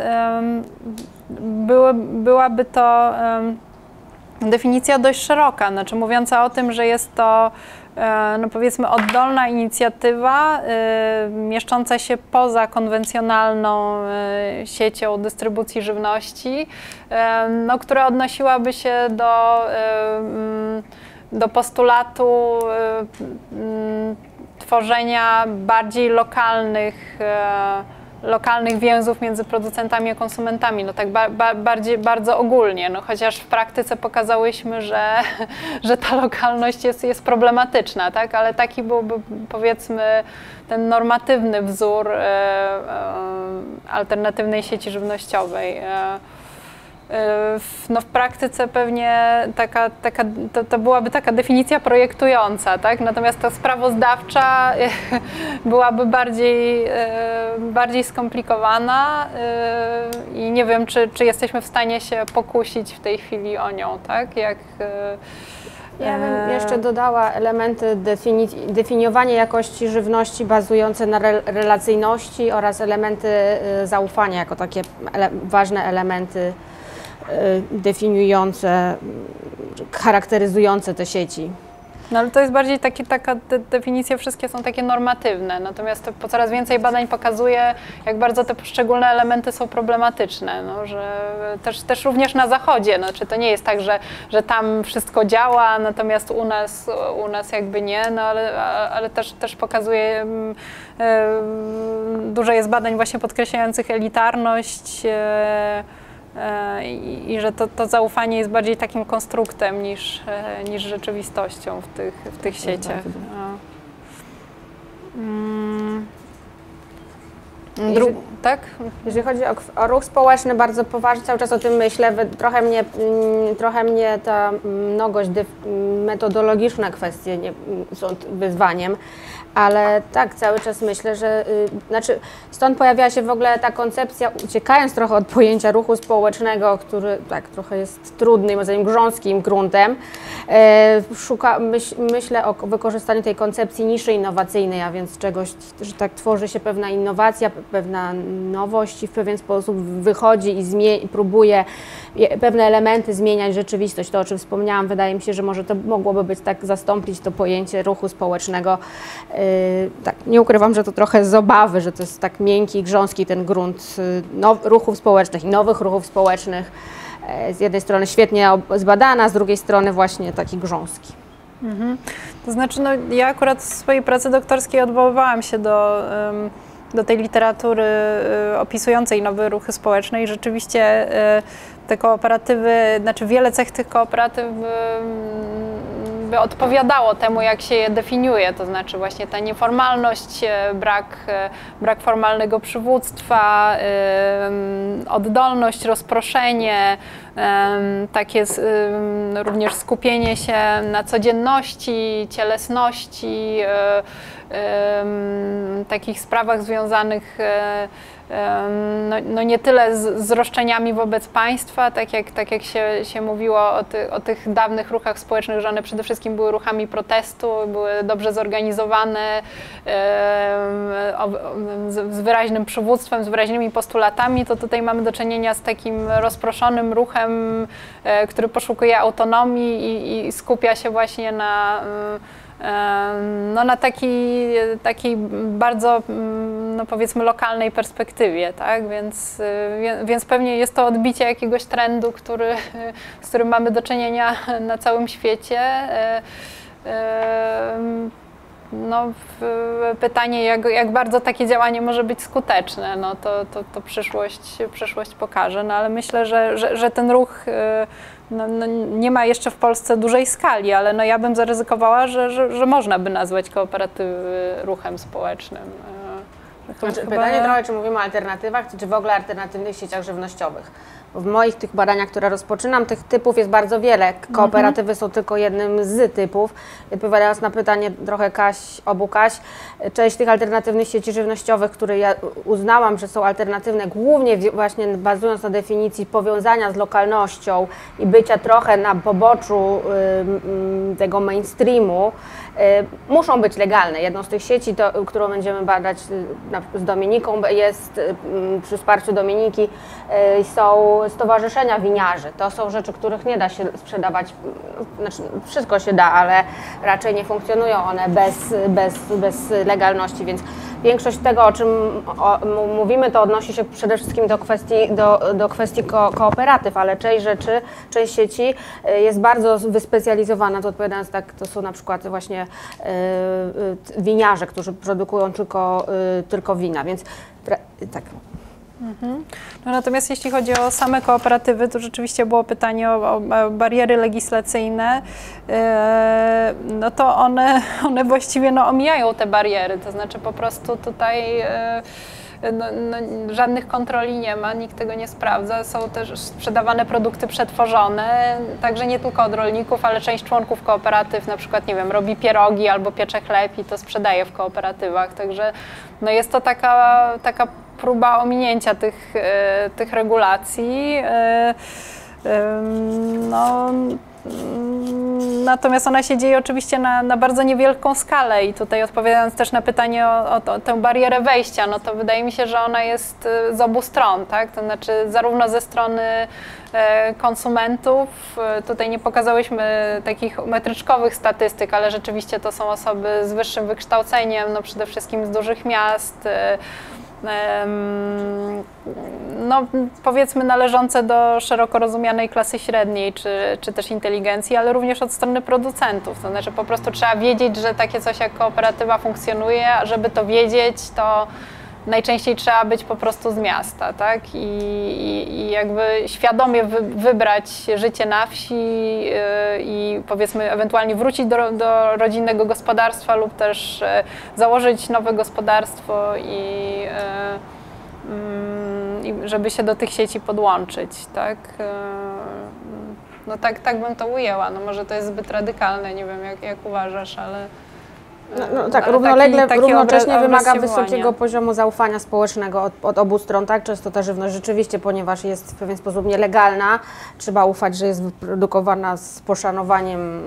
byłaby to definicja dość szeroka, znaczy mówiąca o tym, że jest to e, no powiedzmy oddolna inicjatywa e, mieszcząca się poza konwencjonalną e, siecią dystrybucji żywności, e, no, która odnosiłaby się do, e, do postulatu e, mm, tworzenia bardziej lokalnych e, lokalnych więzów między producentami a konsumentami, no tak ba, ba, bardziej, bardzo ogólnie, no chociaż w praktyce pokazałyśmy, że, że ta lokalność jest, jest problematyczna, tak? ale taki byłby powiedzmy ten normatywny wzór e, alternatywnej sieci żywnościowej. W- no w praktyce pewnie taka, taka, to, to byłaby taka definicja projektująca, tak? natomiast ta sprawozdawcza byłaby bardziej, e, bardziej skomplikowana e, i nie wiem, czy, czy jesteśmy w stanie się pokusić w tej chwili o nią, tak? Jak, e, Ja bym jeszcze dodała elementy defini- definiowania jakości żywności bazujące na re- relacyjności oraz elementy y, zaufania jako takie ele- ważne elementy definiujące, y, charakteryzujące te sieci. No ale to jest bardziej taki, taka de definicja, wszystkie są takie normatywne, natomiast to po coraz więcej badań pokazuje, jak bardzo te poszczególne elementy są problematyczne, no, że też, też również na zachodzie, no, czy to nie jest tak, że, że tam wszystko działa, natomiast u nas, u nas jakby nie, no ale, ale też, też pokazuje, em, dużo jest badań właśnie podkreślających elitarność, E, i, i że to, to zaufanie jest bardziej takim konstruktem niż, e, niż rzeczywistością w tych, w tych sieciach. No. Mm. Dru- tak? Jeżeli chodzi o, o ruch społeczny, bardzo poważnie cały czas o tym myślę. Trochę mnie, mm, trochę mnie ta mnogość dyf- metodologiczna kwestie nie, są wyzwaniem, ale tak, cały czas myślę, że y, znaczy stąd pojawiła się w ogóle ta koncepcja, uciekając trochę od pojęcia ruchu społecznego, który tak trochę jest trudnym, moim zdaniem grząskim gruntem, e, szuka, myśl, myślę o wykorzystaniu tej koncepcji niszy innowacyjnej, a więc czegoś, że tak tworzy się pewna innowacja, pe- pewna nowość i w pewien sposób wychodzi i zmie- próbuje je- pewne elementy zmieniać rzeczywistość. To, o czym wspomniałam, wydaje mi się, że może to mogłoby być tak, zastąpić to pojęcie ruchu społecznego. Yy, tak, nie ukrywam, że to trochę z obawy, że to jest tak miękki grząski ten grunt yy, now, ruchów społecznych i nowych ruchów społecznych. Yy, z jednej strony świetnie zbadana, z drugiej strony właśnie taki grząski. To znaczy, no, ja akurat w swojej pracy doktorskiej odwoływałam się do, do tej literatury y, opisującej nowe ruchy społeczne i rzeczywiście y, te kooperatywy, znaczy wiele cech tych kooperatyw by odpowiadało temu, jak się je definiuje, to znaczy właśnie ta nieformalność, e, brak, e, brak formalnego przywództwa, oddolność, rozproszenie, takie również skupienie się na codzienności, cielesności, e, takich sprawach związanych em, no, no nie tyle z, z roszczeniami wobec państwa, tak jak, tak jak się, się mówiło o, ty, o tych dawnych ruchach społecznych, że one przede wszystkim były ruchami protestu, były dobrze zorganizowane, z, z wyraźnym przywództwem, z wyraźnymi postulatami, to tutaj mamy do czynienia z takim rozproszonym ruchem, e, który poszukuje autonomii i, i skupia się właśnie na no, na takiej, takiej bardzo, mm, no powiedzmy, lokalnej perspektywie, tak? Więc, y, więc pewnie jest to odbicie jakiegoś trendu, który, z którym mamy do czynienia na całym świecie. E, No, pytanie, jak, jak bardzo takie działanie może być skuteczne, no to, to, to przyszłość, przyszłość pokaże, no ale myślę, że, że, że ten ruch y, no, no, nie ma jeszcze w Polsce dużej skali, ale no ja bym zaryzykowała, że, że, że można by nazwać kooperatywy ruchem społecznym. Znaczy, pytanie trochę, czy mówimy o alternatywach, czy w ogóle alternatywnych sieciach żywnościowych. W moich tych badaniach, które rozpoczynam, tych typów jest bardzo wiele. Kooperatywy są tylko jednym z typów. Odpowiadając na pytanie trochę Kaś, obu Kaś, część tych alternatywnych sieci żywnościowych, które ja uznałam, że są alternatywne, głównie właśnie bazując na definicji powiązania z lokalnością i bycia trochę na poboczu tego mainstreamu, muszą być legalne. Jedną z tych sieci, to, którą będziemy badać y, z Dominiką, jest y, mm, przy wsparciu Dominiki, y, są stowarzyszenia winiarzy. To są rzeczy, których nie da się sprzedawać, mm, znaczy wszystko się da, ale raczej nie funkcjonują one bez, bez, bez legalności, więc większość tego, o czym mówimy, to odnosi się przede wszystkim do kwestii, do, do kwestii ko, kooperatyw, ale część rzeczy, część sieci y, jest bardzo wyspecjalizowana, to odpowiadając tak, to są na przykład właśnie y, y, winiarze, którzy produkują tylko, y, tylko wina, więc tak. No, natomiast jeśli chodzi o same kooperatywy, to rzeczywiście było pytanie o, o bariery legislacyjne. E, No to one, one właściwie no, omijają te bariery, to znaczy po prostu tutaj e, no, no, żadnych kontroli nie ma, nikt tego nie sprawdza. Są też sprzedawane produkty przetworzone, także nie tylko od rolników, ale część członków kooperatyw na przykład, nie wiem, robi pierogi albo piecze chleb i to sprzedaje w kooperatywach, także no jest to taka, taka próba ominięcia tych, e, tych regulacji. E, No, Natomiast ona się dzieje oczywiście na, na bardzo niewielką skalę i tutaj odpowiadając też na pytanie o, o, to, tę barierę wejścia, no to wydaje mi się, że ona jest y, z obu stron, tak? To znaczy zarówno ze strony e, konsumentów, e, tutaj nie pokazałyśmy takich metryczkowych statystyk, ale rzeczywiście to są osoby z wyższym wykształceniem, no przede wszystkim z dużych miast, em, no, powiedzmy należące do szeroko rozumianej klasy średniej czy, czy też inteligencji, ale również od strony producentów. To znaczy po prostu trzeba wiedzieć, że takie coś jak kooperatywa funkcjonuje, a żeby to wiedzieć, to najczęściej trzeba być po prostu z miasta, tak? I, i, i jakby świadomie wy, wybrać życie na wsi yy, i powiedzmy ewentualnie wrócić do, do rodzinnego gospodarstwa lub też yy, założyć nowe gospodarstwo i yy, żeby się do tych sieci podłączyć, tak? Yy, No tak, tak bym to ujęła. No może to jest zbyt radykalne, nie wiem jak, jak uważasz, ale... No, no tak, ale równolegle, taki- taki równocześnie obraz- wymaga obraz wysokiego poziomu zaufania społecznego od, od obu stron, tak? Często ta żywność rzeczywiście, ponieważ jest w pewien sposób nielegalna, trzeba ufać, że jest wyprodukowana z poszanowaniem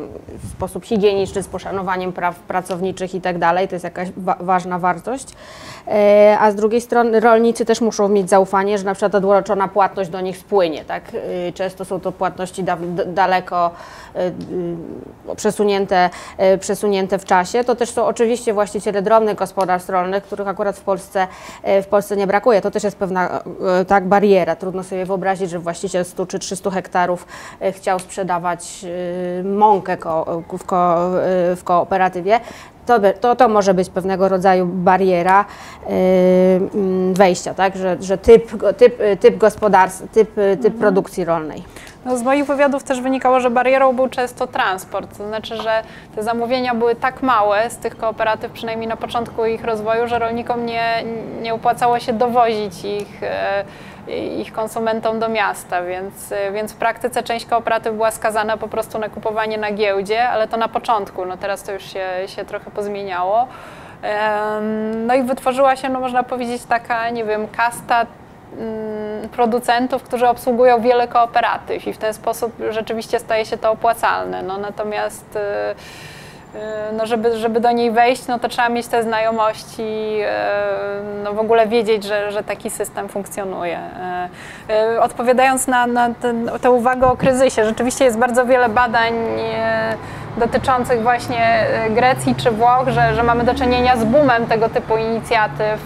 w sposób higieniczny, z poszanowaniem praw pracowniczych i tak dalej. To jest jakaś wa- ważna wartość. E, a z drugiej strony rolnicy też muszą mieć zaufanie, że na przykład odroczona płatność do nich spłynie, tak? E, Często są to płatności da, daleko e, przesunięte, e, przesunięte w czasie. To też są oczywiście właściciele drobnych gospodarstw rolnych, których akurat w Polsce, e, w Polsce nie brakuje. To też jest pewna e, tak, bariera. Trudno sobie wyobrazić, że właściciel 100 czy 300 hektarów e, chciał sprzedawać e, mąkę w, ko, e, w kooperatywie. To, to, to może być pewnego rodzaju bariera e, wejścia, tak? że, że typ, typ, e, typ gospodarstw, typ, e, typ produkcji rolnej. No z moich wywiadów też wynikało, że barierą był często transport. To znaczy, że te zamówienia były tak małe z tych kooperatyw, przynajmniej na początku ich rozwoju, że rolnikom nie, nie opłacało się dowozić ich, e, ich konsumentom do miasta, więc, e, więc w praktyce część kooperatyw była skazana po prostu na kupowanie na giełdzie, ale to na początku. No teraz to już się, się trochę pozmieniało. No i wytworzyła się, no można powiedzieć, taka, nie wiem, kasta producentów, którzy obsługują wiele kooperatyw i w ten sposób rzeczywiście staje się to opłacalne. No, natomiast y, y, no, żeby, żeby do niej wejść, no to trzeba mieć te znajomości, y, no w ogóle wiedzieć, że, że taki system funkcjonuje. Odpowiadając na, na tę uwagę o kryzysie, rzeczywiście jest bardzo wiele badań dotyczących właśnie Grecji czy Włoch, że, że mamy do czynienia z boomem tego typu inicjatyw.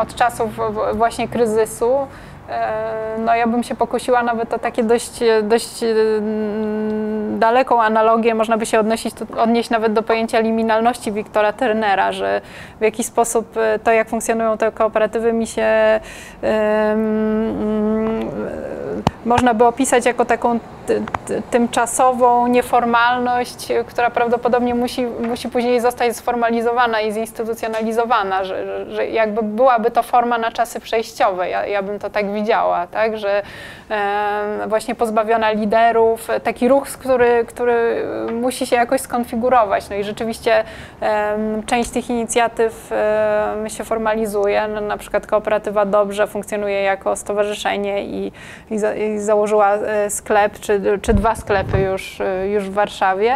Od czasów właśnie kryzysu. E, No ja bym się pokusiła nawet o takie dość, dość mm, daleką analogię, można by się odnosić, odnieść nawet do pojęcia liminalności Wiktora Turnera, że w jakiś sposób e, to, jak funkcjonują te kooperatywy, mi się mm, można by opisać jako taką tymczasową nieformalność, e, która prawdopodobnie musi, musi później zostać sformalizowana i zinstytucjonalizowana, że, że, jakby byłaby to forma na czasy przejściowe. Ja, ja bym to tak widziała, tak? że em, właśnie pozbawiona liderów, e, taki ruch, który, który musi się jakoś skonfigurować. No i rzeczywiście em, część tych inicjatyw em, się formalizuje. No, na przykład kooperatywa Dobrze funkcjonuje jako stowarzyszenie i, i, za, i założyła e, sklep, czy, czy dwa sklepy już, e, już w Warszawie.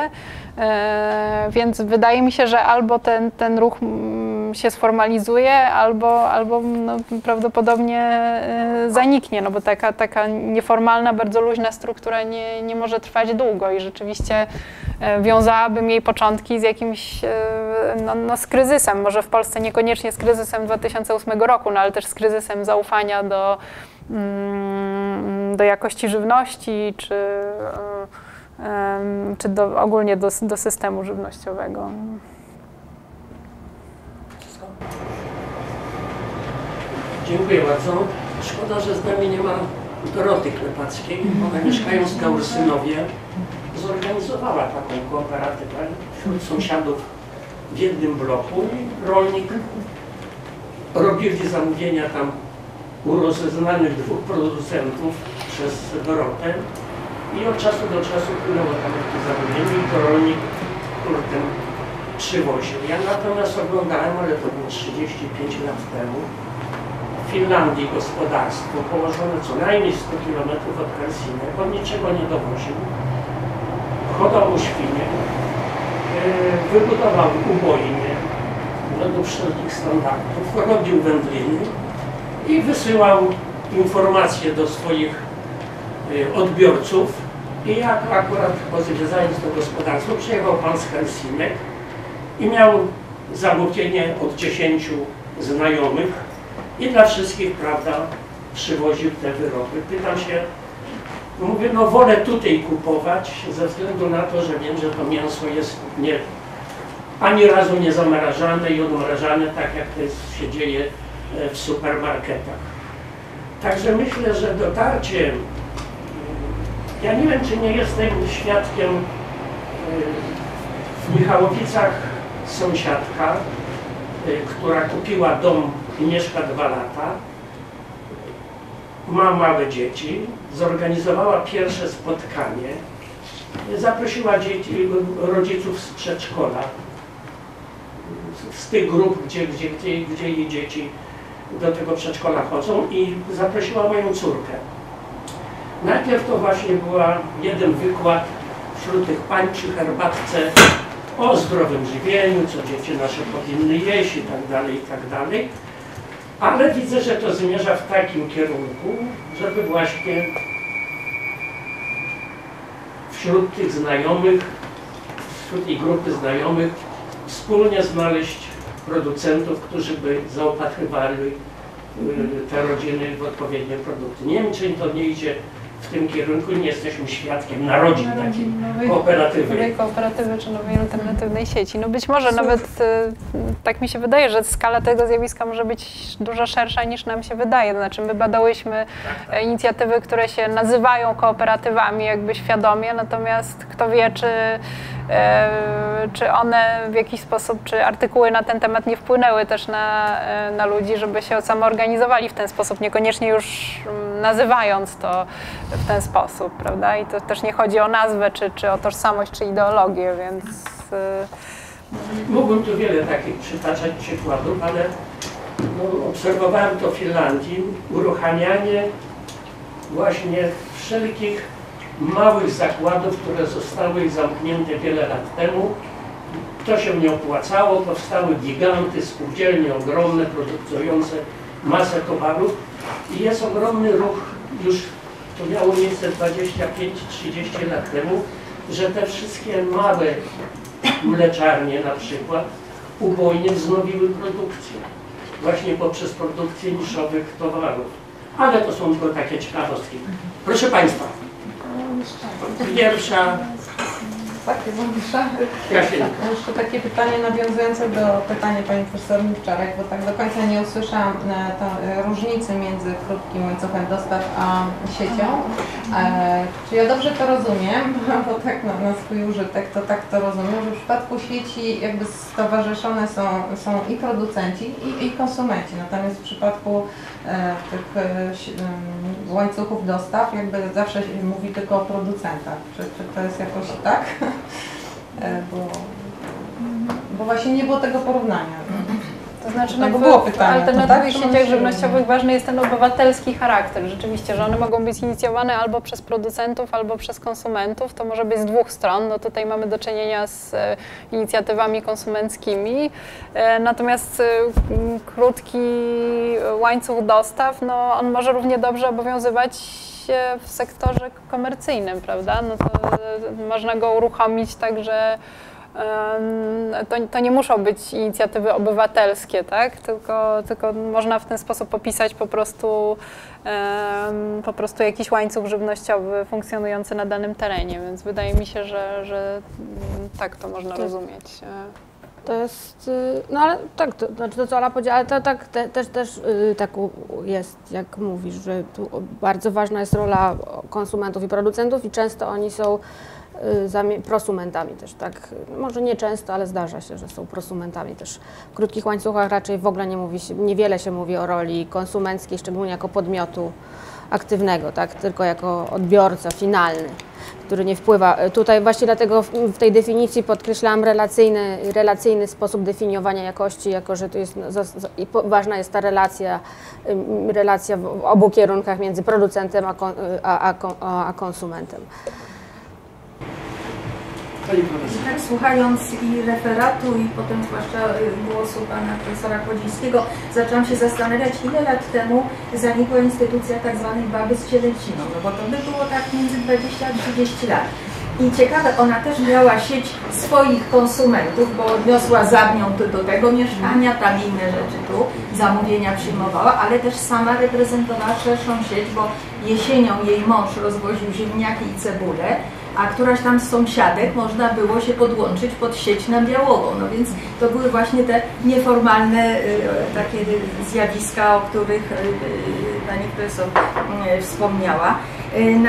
E, Więc wydaje mi się, że albo ten, ten ruch mm, się sformalizuje, albo, albo no, prawdopodobnie e, zaniknie, no bo taka, taka nieformalna, bardzo luźna struktura nie, nie może trwać długo i rzeczywiście e, wiązałabym jej początki z jakimś, e, no, no z kryzysem, może w Polsce niekoniecznie z kryzysem 2008 roku, no ale też z kryzysem zaufania do, mm, do jakości żywności, czy, czy do, ogólnie do, do systemu żywnościowego. Dziękuję bardzo. Szkoda, że z nami nie ma Doroty Klepackiej. Ona mieszkając na Ursynowie zorganizowała taką kooperatywę wśród sąsiadów w jednym bloku i rolnik robili zamówienia tam u rozeznanych dwóch producentów przez Dorotę i od czasu do czasu płynęło tam jakieś zamówienie i to rolnik kurtem przywoził. Ja natomiast oglądałem, ale to było 35 lat temu, Finlandii gospodarstwo położone co najmniej 100 km od Helsinek. On niczego nie dowoził. Hodował świnie, wybudował ubojnie według wszelkich standardów, robił wędliny i wysyłał informacje do swoich odbiorców. I jak akurat odwiedzając to gospodarstwo, przyjechał pan z Helsinek i miał zamówienie od 10 znajomych i dla wszystkich, prawda, przywoził te wyroby. Pytam się, mówię, no wolę tutaj kupować ze względu na to, że wiem, że to mięso jest nie, ani razu nie zamrażane i odmrażane, tak jak to jest, się dzieje e, w supermarketach. Także myślę, że dotarcie, ja nie wiem, czy nie jestem świadkiem e, w Michałowicach sąsiadka, y, która kupiła dom i mieszka dwa lata, ma małe dzieci, zorganizowała pierwsze spotkanie, zaprosiła dzieci, rodziców z przedszkola, z tych grup, gdzie, gdzie, gdzie, gdzie jej dzieci do tego przedszkola chodzą i zaprosiła moją córkę. Najpierw to właśnie była jeden wykład wśród tych pań przy herbatce o zdrowym żywieniu, co dzieci nasze powinny jeść i tak dalej, i tak dalej. Ale widzę, że to zmierza w takim kierunku, żeby właśnie wśród tych znajomych, wśród tej grupy znajomych wspólnie znaleźć producentów, którzy by zaopatrywali y, te rodziny w odpowiednie produkty. Nie wiem, czy to nie idzie w tym kierunku, nie jesteśmy świadkiem narodzin takiej nowej, kooperatywy. nowej kooperatywy czy nowej alternatywnej sieci. No być może nawet e, tak mi się wydaje, że skala tego zjawiska może być dużo szersza niż nam się wydaje. Znaczy my badałyśmy e, inicjatywy, które się nazywają kooperatywami jakby świadomie, natomiast kto wie, czy, e, czy one w jakiś sposób, czy artykuły na ten temat nie wpłynęły też na, e, na ludzi, żeby się samoorganizowali w ten sposób, niekoniecznie już mm, nazywając to w ten sposób, prawda? I to też nie chodzi o nazwę, czy, czy o tożsamość, czy ideologię, więc y, Mógłbym tu wiele takich przytaczać przykładów, ale no, obserwowałem to w Finlandii, uruchamianie właśnie wszelkich małych zakładów, które zostały zamknięte wiele lat temu. To się nie opłacało, powstały giganty, spółdzielnie ogromne, produkujące masę towarów i jest ogromny ruch już to miało miejsce 25-30 lat temu, że te wszystkie małe mleczarnie na przykład ubojnie wznowiły produkcję właśnie poprzez produkcję niszowych towarów. Ale to są tylko takie ciekawostki. Proszę Państwa, pierwsza Tak, Iwonusza. Jasienka. Jeszcze takie pytanie nawiązujące do pytania Pani Profesor Miwczarek, bo tak do końca nie usłyszałam e, e, różnicy między krótkim łańcuchem dostaw a siecią. E, czy ja dobrze to rozumiem, bo tak na, na swój użytek to tak to rozumiem, że w przypadku sieci jakby stowarzyszone są, są i producenci i, i konsumenci, natomiast w przypadku e, tych e, łańcuchów dostaw jakby zawsze się mówi tylko o producentach. Czy, czy to jest jakoś tak? E, bo, bo właśnie nie było tego porównania. To znaczy no, było w pytanie, to alternatywnych tak? sieciach żywnościowych ważny jest ten obywatelski charakter. Rzeczywiście, że one mogą być inicjowane albo przez producentów, albo przez konsumentów. To może być z dwóch stron. No tutaj mamy do czynienia z e, inicjatywami konsumenckimi. E, natomiast e, krótki łańcuch dostaw, no on może równie dobrze obowiązywać w sektorze komercyjnym, prawda? No to można go uruchomić tak, że Em, to, to nie muszą być inicjatywy obywatelskie, tak? tylko, tylko można w ten sposób opisać po prostu, po prostu jakiś łańcuch żywnościowy funkcjonujący na danym terenie, więc wydaje mi się, że, że mm, tak to można To- rozumieć. To jest, y, no ale tak, to, znaczy to co Ola powiedziała, ale to tak te, też, też y, tak jest, jak mówisz, że tu bardzo ważna jest rola konsumentów i producentów i często oni są prosumentami też, tak? Może nie często, ale zdarza się, że są prosumentami też. W krótkich łańcuchach raczej w ogóle nie mówi się, niewiele się mówi o roli konsumenckiej, szczególnie jako podmiotu aktywnego, tak? Tylko jako odbiorca finalny, który nie wpływa. Tutaj właśnie dlatego w, tej definicji podkreślam relacyjny, relacyjny sposób definiowania jakości, jako że to jest no, ważna jest ta relacja, relacja w obu kierunkach między producentem a, a konsumentem. Pani profesor. Tak, słuchając i referatu, i potem zwłaszcza y, głosu pana profesora Chodzińskiego, zaczęłam się zastanawiać, ile lat temu zanikła instytucja tak zwanej baby z cielęciną, no bo to by było tak między 20 a 30 lat. I ciekawe, ona też miała sieć swoich konsumentów, bo odniosła za nią do, do tego mieszkania, tam inne rzeczy tu, zamówienia przyjmowała, ale też sama reprezentowała szerszą sieć, bo jesienią jej mąż rozwoził ziemniaki i cebulę, a któraś tam z sąsiadek można było się podłączyć pod sieć na Białową. No więc to były właśnie te nieformalne y, takie zjawiska, o których y, y, pani profesor wspomniała.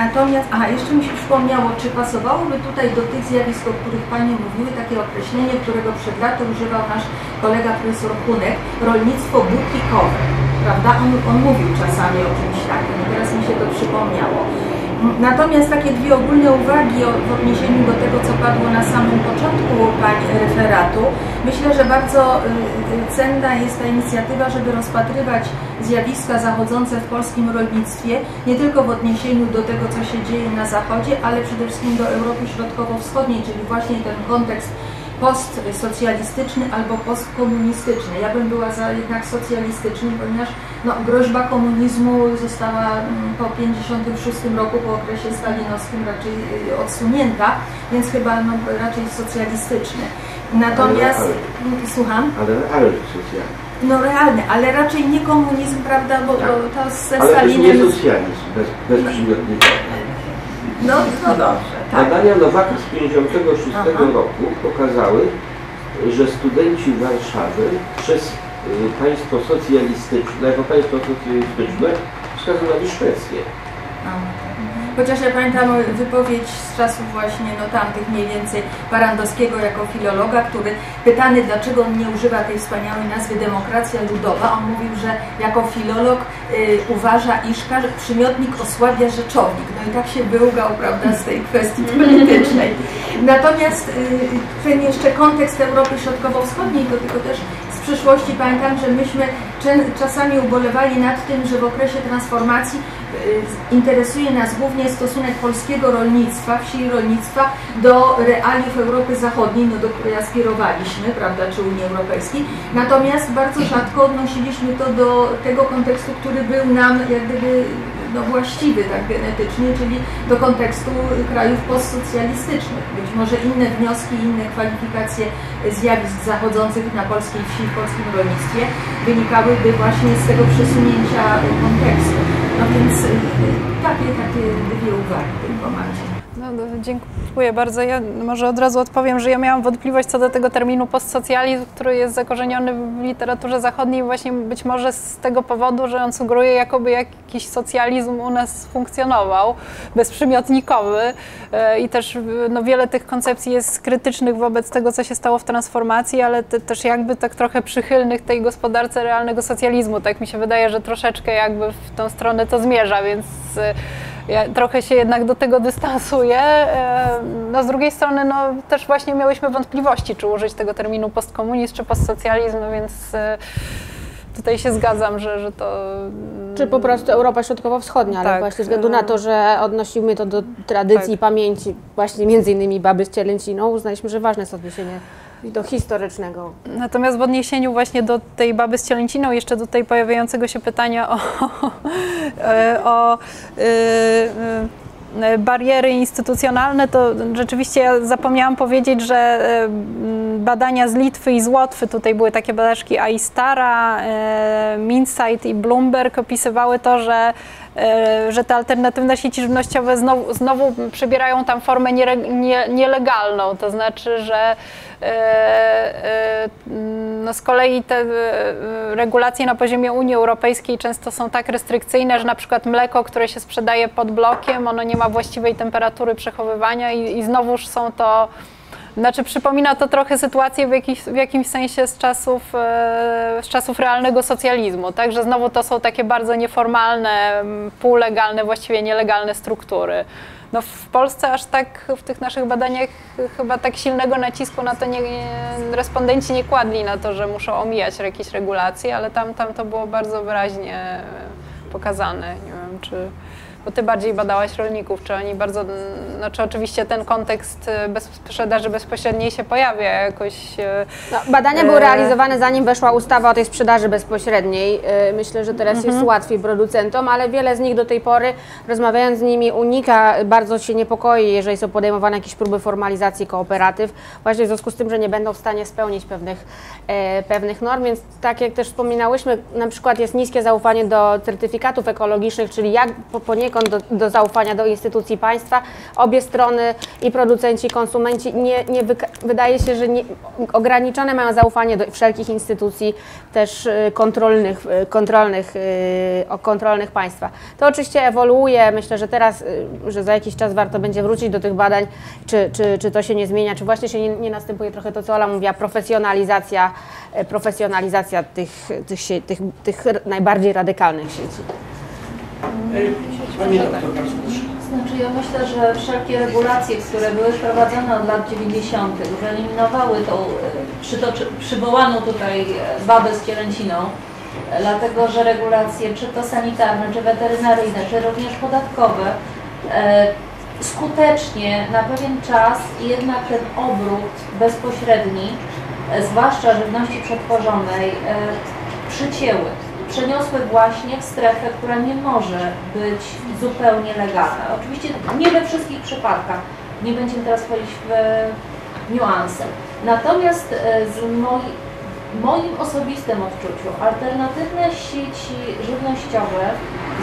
Natomiast, aha, jeszcze mi się przypomniało, czy pasowałoby tutaj do tych zjawisk, o których Panie mówiły, takie określenie, którego przed laty używał nasz kolega profesor Kunek, rolnictwo butikowe, prawda? On, on mówił czasami o czymś takim, teraz mi się to przypomniało. Natomiast takie dwie ogólne uwagi w odniesieniu do tego, co padło na samym początku Pani referatu. Myślę, że bardzo y, y, cenna jest ta inicjatywa, żeby rozpatrywać zjawiska zachodzące w polskim rolnictwie, nie tylko w odniesieniu do tego, co się dzieje na Zachodzie, ale przede wszystkim do Europy Środkowo-Wschodniej, czyli właśnie ten kontekst postsocjalistyczny albo postkomunistyczny. Ja bym była za jednak socjalistyczny, ponieważ no, groźba komunizmu została mm, po 1956 roku, po okresie stalinowskim raczej y, odsunięta, więc chyba no, raczej socjalistyczny. Natomiast, Ale- Mm, słucham, Ale realny socjalizm. no realny, ale raczej nie komunizm, prawda, bo, bo to ze Ale też nie socjalizm bez, bezprzymiotnika. No, no dobrze, tak. Badania Nowaka z 1956 Aha. roku pokazały, że studenci Warszawy przez y, państwo socjalistyczne, jako państwo socjalistyczne wskazywali Szwecję. Chociaż ja pamiętam wypowiedź z czasów właśnie no tamtych mniej więcej Barandowskiego jako filologa, który pytany dlaczego on nie używa tej wspaniałej nazwy demokracja ludowa, on mówił, że jako filolog y, uważa, iż przymiotnik osłabia rzeczownik. No i tak się wyłgał, prawda, z tej kwestii politycznej. Natomiast y, ten jeszcze kontekst Europy Środkowo-Wschodniej, to tylko też przyszłości pamiętam, że myśmy czasami ubolewali nad tym, że w okresie transformacji y, interesuje nas głównie stosunek polskiego rolnictwa, wsi i rolnictwa do realiów Europy Zachodniej, no, do której aspirowaliśmy, prawda, czy Unii Europejskiej. Natomiast bardzo rzadko odnosiliśmy to do tego kontekstu, który był nam jak gdyby no, właściwy tak genetycznie, czyli do kontekstu krajów postsocjalistycznych. Być może inne wnioski, inne kwalifikacje zjawisk zachodzących na polskiej wsi, w polskim rolnictwie wynikałyby właśnie z tego przesunięcia kontekstu. No więc y, takie, takie dwie uwagi tylko macie. No, no, dziękuję bardzo. Ja może od razu odpowiem, że ja miałam wątpliwość co do tego terminu postsocjalizm, który jest zakorzeniony w literaturze zachodniej właśnie być może z tego powodu, że on sugeruje jakoby jakiś socjalizm u nas funkcjonował, bezprzymiotnikowy e, i też no, wiele tych koncepcji jest krytycznych wobec tego, co się stało w transformacji, ale te, też jakby tak trochę przychylnych tej gospodarce realnego socjalizmu. Tak mi się wydaje, że troszeczkę jakby w tą stronę to zmierza, więc e, ja trochę się jednak do tego dystansuję. E, No z drugiej strony no, też właśnie miałyśmy wątpliwości, czy użyć tego terminu postkomunizm, czy postsocjalizm, no więc e, tutaj się zgadzam, że, że to... mm, Czy po prostu Europa Środkowo-Wschodnia, ale Tak, właśnie ze względu na to, że odnosimy to do tradycji, tak. pamięci, właśnie między innymi baby z cielęciną, uznaliśmy, że ważne jest odniesienie do historycznego. Natomiast w odniesieniu właśnie do tej baby z cielęciną, jeszcze do tej pojawiającego się pytania o, o y, y, bariery instytucjonalne, to rzeczywiście ja zapomniałam powiedzieć, że badania z Litwy i z Łotwy, tutaj były takie badaczki Aistara, Minsight i Bloomberg opisywały to, że e, że te alternatywne sieci żywnościowe znowu, znowu przybierają tam formę nie, nielegalną, to znaczy, że e, e, no z kolei te e, regulacje na poziomie Unii Europejskiej często są tak restrykcyjne, że na przykład mleko, które się sprzedaje pod blokiem, ono nie ma właściwej temperatury przechowywania i, i znowuż są to znaczy przypomina to trochę sytuację w, jakiś, w jakimś sensie z czasów, e, z czasów realnego socjalizmu, także znowu to są takie bardzo nieformalne, półlegalne, właściwie nielegalne struktury. No w Polsce aż tak w tych naszych badaniach chyba tak silnego nacisku na to nie, nie, respondenci nie kładli na to, że muszą omijać jakieś regulacje, ale tam, tam to było bardzo wyraźnie e, pokazane. Nie wiem, czy bo ty bardziej badałaś rolników, czy oni bardzo, znaczy oczywiście ten kontekst e, bez, sprzedaży bezpośredniej się pojawia jakoś. e, No, badania były E, realizowane zanim weszła ustawa o tej sprzedaży bezpośredniej. E, Myślę, że teraz Mhm. jest łatwiej producentom, ale wiele z nich do tej pory, rozmawiając z nimi, unika, bardzo się niepokoi, jeżeli są podejmowane jakieś próby formalizacji kooperatyw, właśnie w związku z tym, że nie będą w stanie spełnić pewnych, e, pewnych norm, więc tak jak też wspominałyśmy, na przykład jest niskie zaufanie do certyfikatów ekologicznych, czyli jak po- poniekąd do, do zaufania do instytucji państwa. Obie strony, i producenci, i konsumenci, nie, nie wydaje się, że nie, ograniczone mają zaufanie do wszelkich instytucji też y, kontrolnych, y, kontrolnych, y, kontrolnych państwa. To oczywiście ewoluuje. Myślę, że teraz, że za jakiś czas warto będzie wrócić do tych badań, czy, czy, czy to się nie zmienia, czy właśnie się nie, nie następuje trochę to, co Ola mówiła, profesjonalizacja, profesjonalizacja tych, tych, tych, tych najbardziej radykalnych sieci. Pani doktor, bardzo proszę. Znaczy ja myślę, że wszelkie regulacje, które były wprowadzone od lat 90., wyeliminowały tą e, przytoczy, przywołaną tutaj e, babę z cielęciną, e, dlatego że regulacje, czy to sanitarne, czy weterynaryjne, czy również podatkowe, skutecznie na pewien czas jednak ten obrót bezpośredni, zwłaszcza żywności przetworzonej, przycięły przeniosły właśnie w strefę, która nie może być zupełnie legalna. Oczywiście nie we wszystkich przypadkach, nie będziemy teraz wchodzić w niuanse. Natomiast e, z moi, moim osobistym odczuciu alternatywne sieci żywnościowe,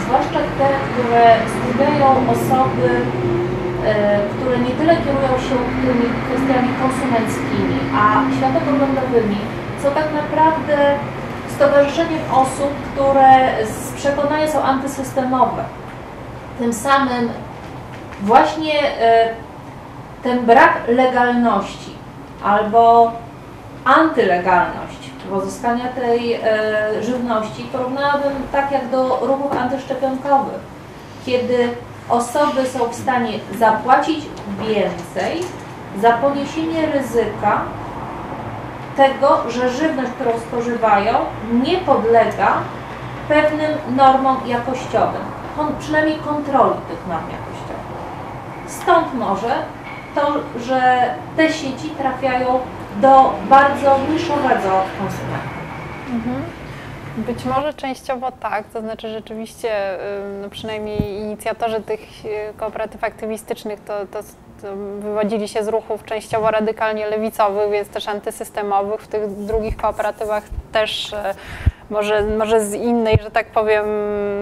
zwłaszcza te, które skupiają osoby, e, które nie tyle kierują się tymi kwestiami konsumenckimi, a światopoglądowymi, są tak naprawdę stowarzyszeniem osób, które z przekonania są antysystemowe. Tym samym właśnie e, ten brak legalności albo antylegalność pozyskania tej e, żywności porównałabym tak jak do ruchów antyszczepionkowych, kiedy osoby są w stanie zapłacić więcej za poniesienie ryzyka tego, że żywność, którą spożywają, nie podlega pewnym normom jakościowym, przynajmniej kontroli tych norm jakościowych. Stąd może to, że te sieci trafiają do bardzo niszowego konsumenta. Być może częściowo tak, to znaczy rzeczywiście, no przynajmniej inicjatorzy tych y, kooperatyw aktywistycznych to, to wywodzili się z ruchów częściowo radykalnie lewicowych, więc też antysystemowych. W tych drugich kooperatywach też e, może, może z innej, że tak powiem,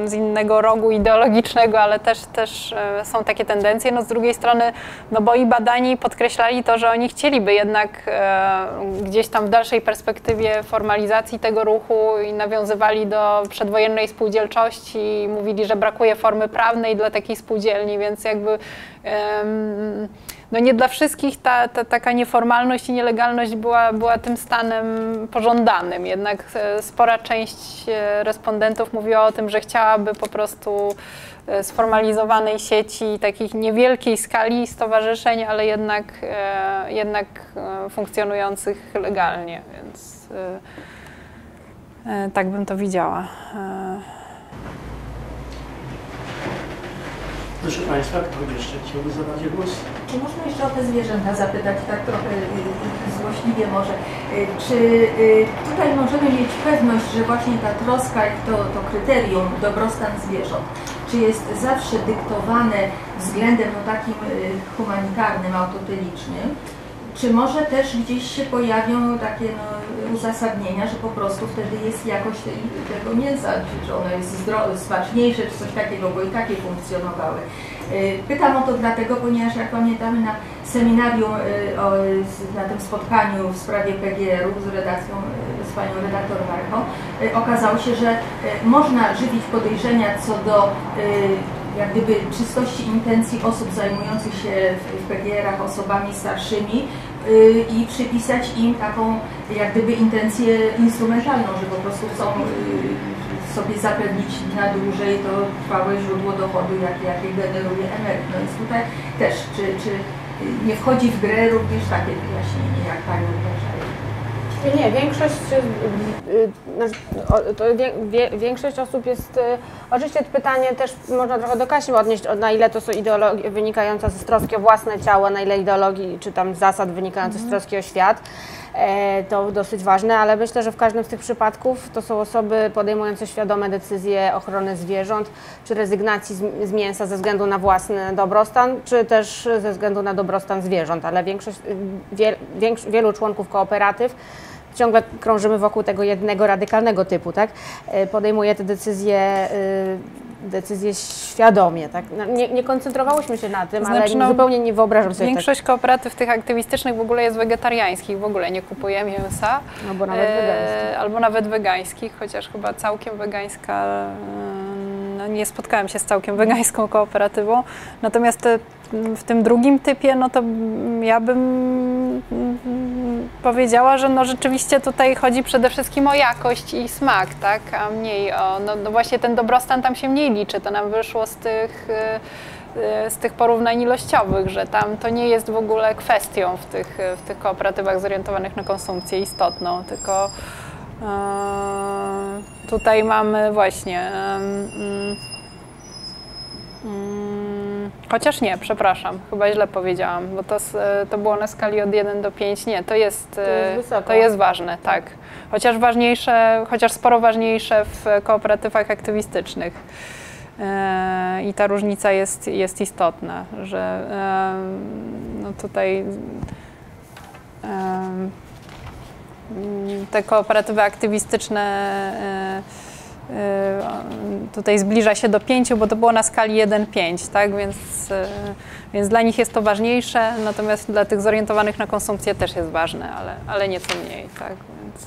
z innego rogu ideologicznego, ale też, też e, są takie tendencje. No z drugiej strony, no bo i badani podkreślali to, że oni chcieliby jednak e, gdzieś tam w dalszej perspektywie formalizacji tego ruchu i nawiązywali do przedwojennej spółdzielczości i mówili, że brakuje formy prawnej dla takiej spółdzielni, więc jakby em, no nie dla wszystkich ta, ta taka nieformalność i nielegalność była, była tym stanem pożądanym. Jednak e, spora część e, respondentów mówiła o tym, że chciałaby po prostu e, sformalizowanej sieci, takich niewielkiej skali stowarzyszeń, ale jednak, jednak funkcjonujących legalnie, więc tak bym to widziała. E, Proszę Państwa, kto jeszcze chciałby zabrać głos? Czy można jeszcze o te zwierzęta zapytać, tak trochę y, y, złośliwie może? Y, Czy tutaj możemy mieć pewność, że właśnie ta troska i to, to kryterium dobrostan zwierząt, czy jest zawsze dyktowane względem no, takim humanitarnym, autotelicznym, czy może też gdzieś się pojawią takie no, uzasadnienia, że po prostu wtedy jest jakość tego mięsa, czy, ono jest zdro- smaczniejsze, czy coś takiego, bo i takie funkcjonowały. Y, Pytam o to dlatego, ponieważ jak pamiętamy na seminarium, y, na tym spotkaniu w sprawie PGR-u z redakcją, y, z panią redaktor Warką, y, okazało się, że można żywić podejrzenia co do jak gdyby czystości intencji osób zajmujących się w- PGR-ach osobami starszymi i przypisać im taką jak gdyby intencję instrumentalną, że po prostu chcą y, sobie zapewnić na dłużej to trwałe źródło dochodu, jakie, jakie generuje emeryt. No więc tutaj też, czy, czy nie wchodzi w grę również takie wyjaśnienie, jak Pani uważa? Nie, większość, y, znaczy, większość osób jest, y, oczywiście pytanie też można trochę do Kasi odnieść, na ile to są ideologie wynikające z troski o własne ciało, na ile ideologii czy tam zasad wynikających z troski o świat. E, to dosyć ważne, ale myślę, że w każdym z tych przypadków to są osoby podejmujące świadome decyzje ochrony zwierząt, czy rezygnacji z, mięsa ze względu na własny dobrostan, czy też ze względu na dobrostan zwierząt, ale większość, y, wielu członków kooperatyw ciągle krążymy wokół tego jednego radykalnego typu, tak? E, Podejmuje te decyzje, y, decyzje świadomie, tak? No, Nie, nie koncentrowałyśmy się na tym, Znaczy, ale no, zupełnie nie wyobrażam sobie Większość kooperatyw tych aktywistycznych w ogóle jest wegetariańskich, w ogóle nie kupuje mięsa. tak, albo nawet wegańskich. albo nawet wegańskich, chociaż chyba całkiem wegańska, e, no nie spotkałam się z całkiem wegańską kooperatywą. Natomiast w tym drugim typie, no to ja bym powiedziała, że no rzeczywiście tutaj chodzi przede wszystkim o jakość i smak, tak, a mniej o, no, no właśnie ten dobrostan tam się mniej liczy, to nam wyszło z tych z tych porównań ilościowych, że tam to nie jest w ogóle kwestią w tych, w tych kooperatywach zorientowanych na konsumpcję istotną, tylko tutaj mamy właśnie. mm, mm, Chociaż nie, przepraszam, chyba źle powiedziałam, bo to, s- to było na skali od 1 do 5. Nie, to jest, To jest e, to jest ważne, tak. Chociaż ważniejsze, chociaż sporo ważniejsze w kooperatywach aktywistycznych. E, I ta różnica jest, jest istotna, że no tutaj te kooperatywy aktywistyczne e, e, tutaj zbliża się do 5, bo to było na skali 1-5, tak? Więc, e, więc dla nich jest to ważniejsze, natomiast dla tych zorientowanych na konsumpcję też jest ważne, ale, ale nieco mniej, tak? Więc,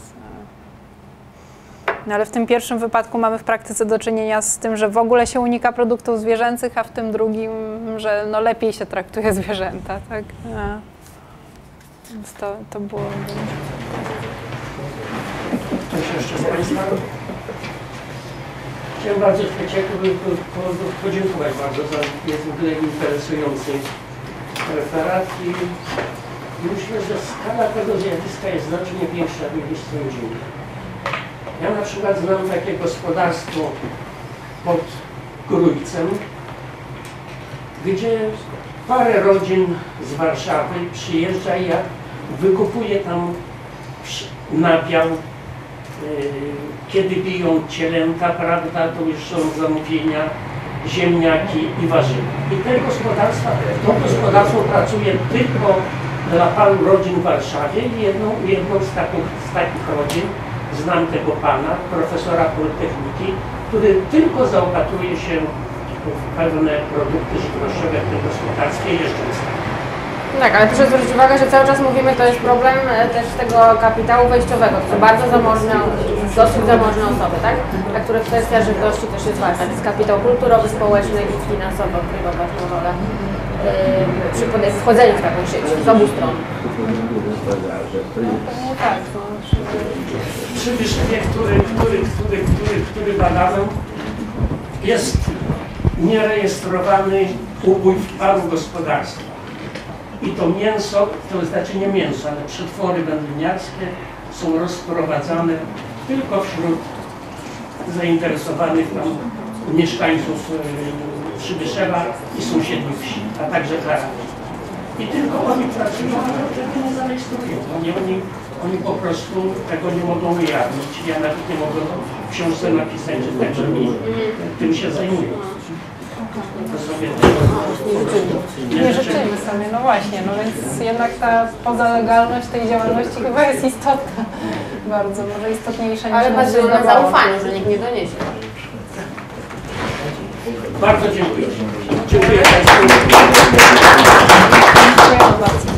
no ale w tym pierwszym wypadku mamy w praktyce do czynienia z tym, że w ogóle się unika produktów zwierzęcych, a w tym drugim, że no lepiej się traktuje zwierzęta, tak? Więc to, to było... Jeszcze z Państwa? Chciałem bardzo w przecieku po- podziękować bardzo za niezwykle interesujący referat i myślę, że skala tego zjawiska jest znacznie większa niż sądzimy. Ja na przykład znam takie gospodarstwo pod Grójcem, gdzie parę rodzin z Warszawy przyjeżdża i jak wykupuje tam nabiał, kiedy biją cielęta, prawda, to już są zamówienia, ziemniaki i warzywa. I te gospodarstwa, to gospodarstwo pracuje tylko dla paru rodzin w Warszawie i jedną, jedną z, takich, z takich rodzin, znam tego pana, profesora Politechniki, który tylko zaopatruje się w pewne produkty żywnościowe w tym gospodarstwie jeszcze Tak, ale proszę zwrócić uwagę, że cały czas mówimy, to jest problem e, też tego kapitału wejściowego. To są bardzo zamożne, dosyć zamożne osoby, tak? Dla których kwestia żywności też jest ważna. To jest kapitał kulturowy, społeczny i finansowy odgrywa ważną rolę yy, przy wchodzeniu w taką sieć z obu stron. No tak, no. przy Wyszywie, który, który, który, który, który badamy, jest nierejestrowany ubój w paru gospodarstwach. I to mięso, to znaczy nie mięso, ale przetwory wędliniarskie są rozprowadzane tylko wśród zainteresowanych tam mieszkańców e, Przybyszewa i sąsiednich wsi, a także Krakowa. I tylko oni pracują, ale tego nie zarejestrują. Oni, oni, oni po prostu tego nie mogą ujawnić. Ja nawet nie mogę w książce napisać, że także mi tym się zajmują. Nieżyczymy sobie, no właśnie, no więc jednak ta pozalegalność tej działalności chyba jest istotna bardzo, może istotniejsza niż Ale bazuje na zaufanie, że nikt nie doniesie. Bardzo dziękuję. Dziękuję bardzo.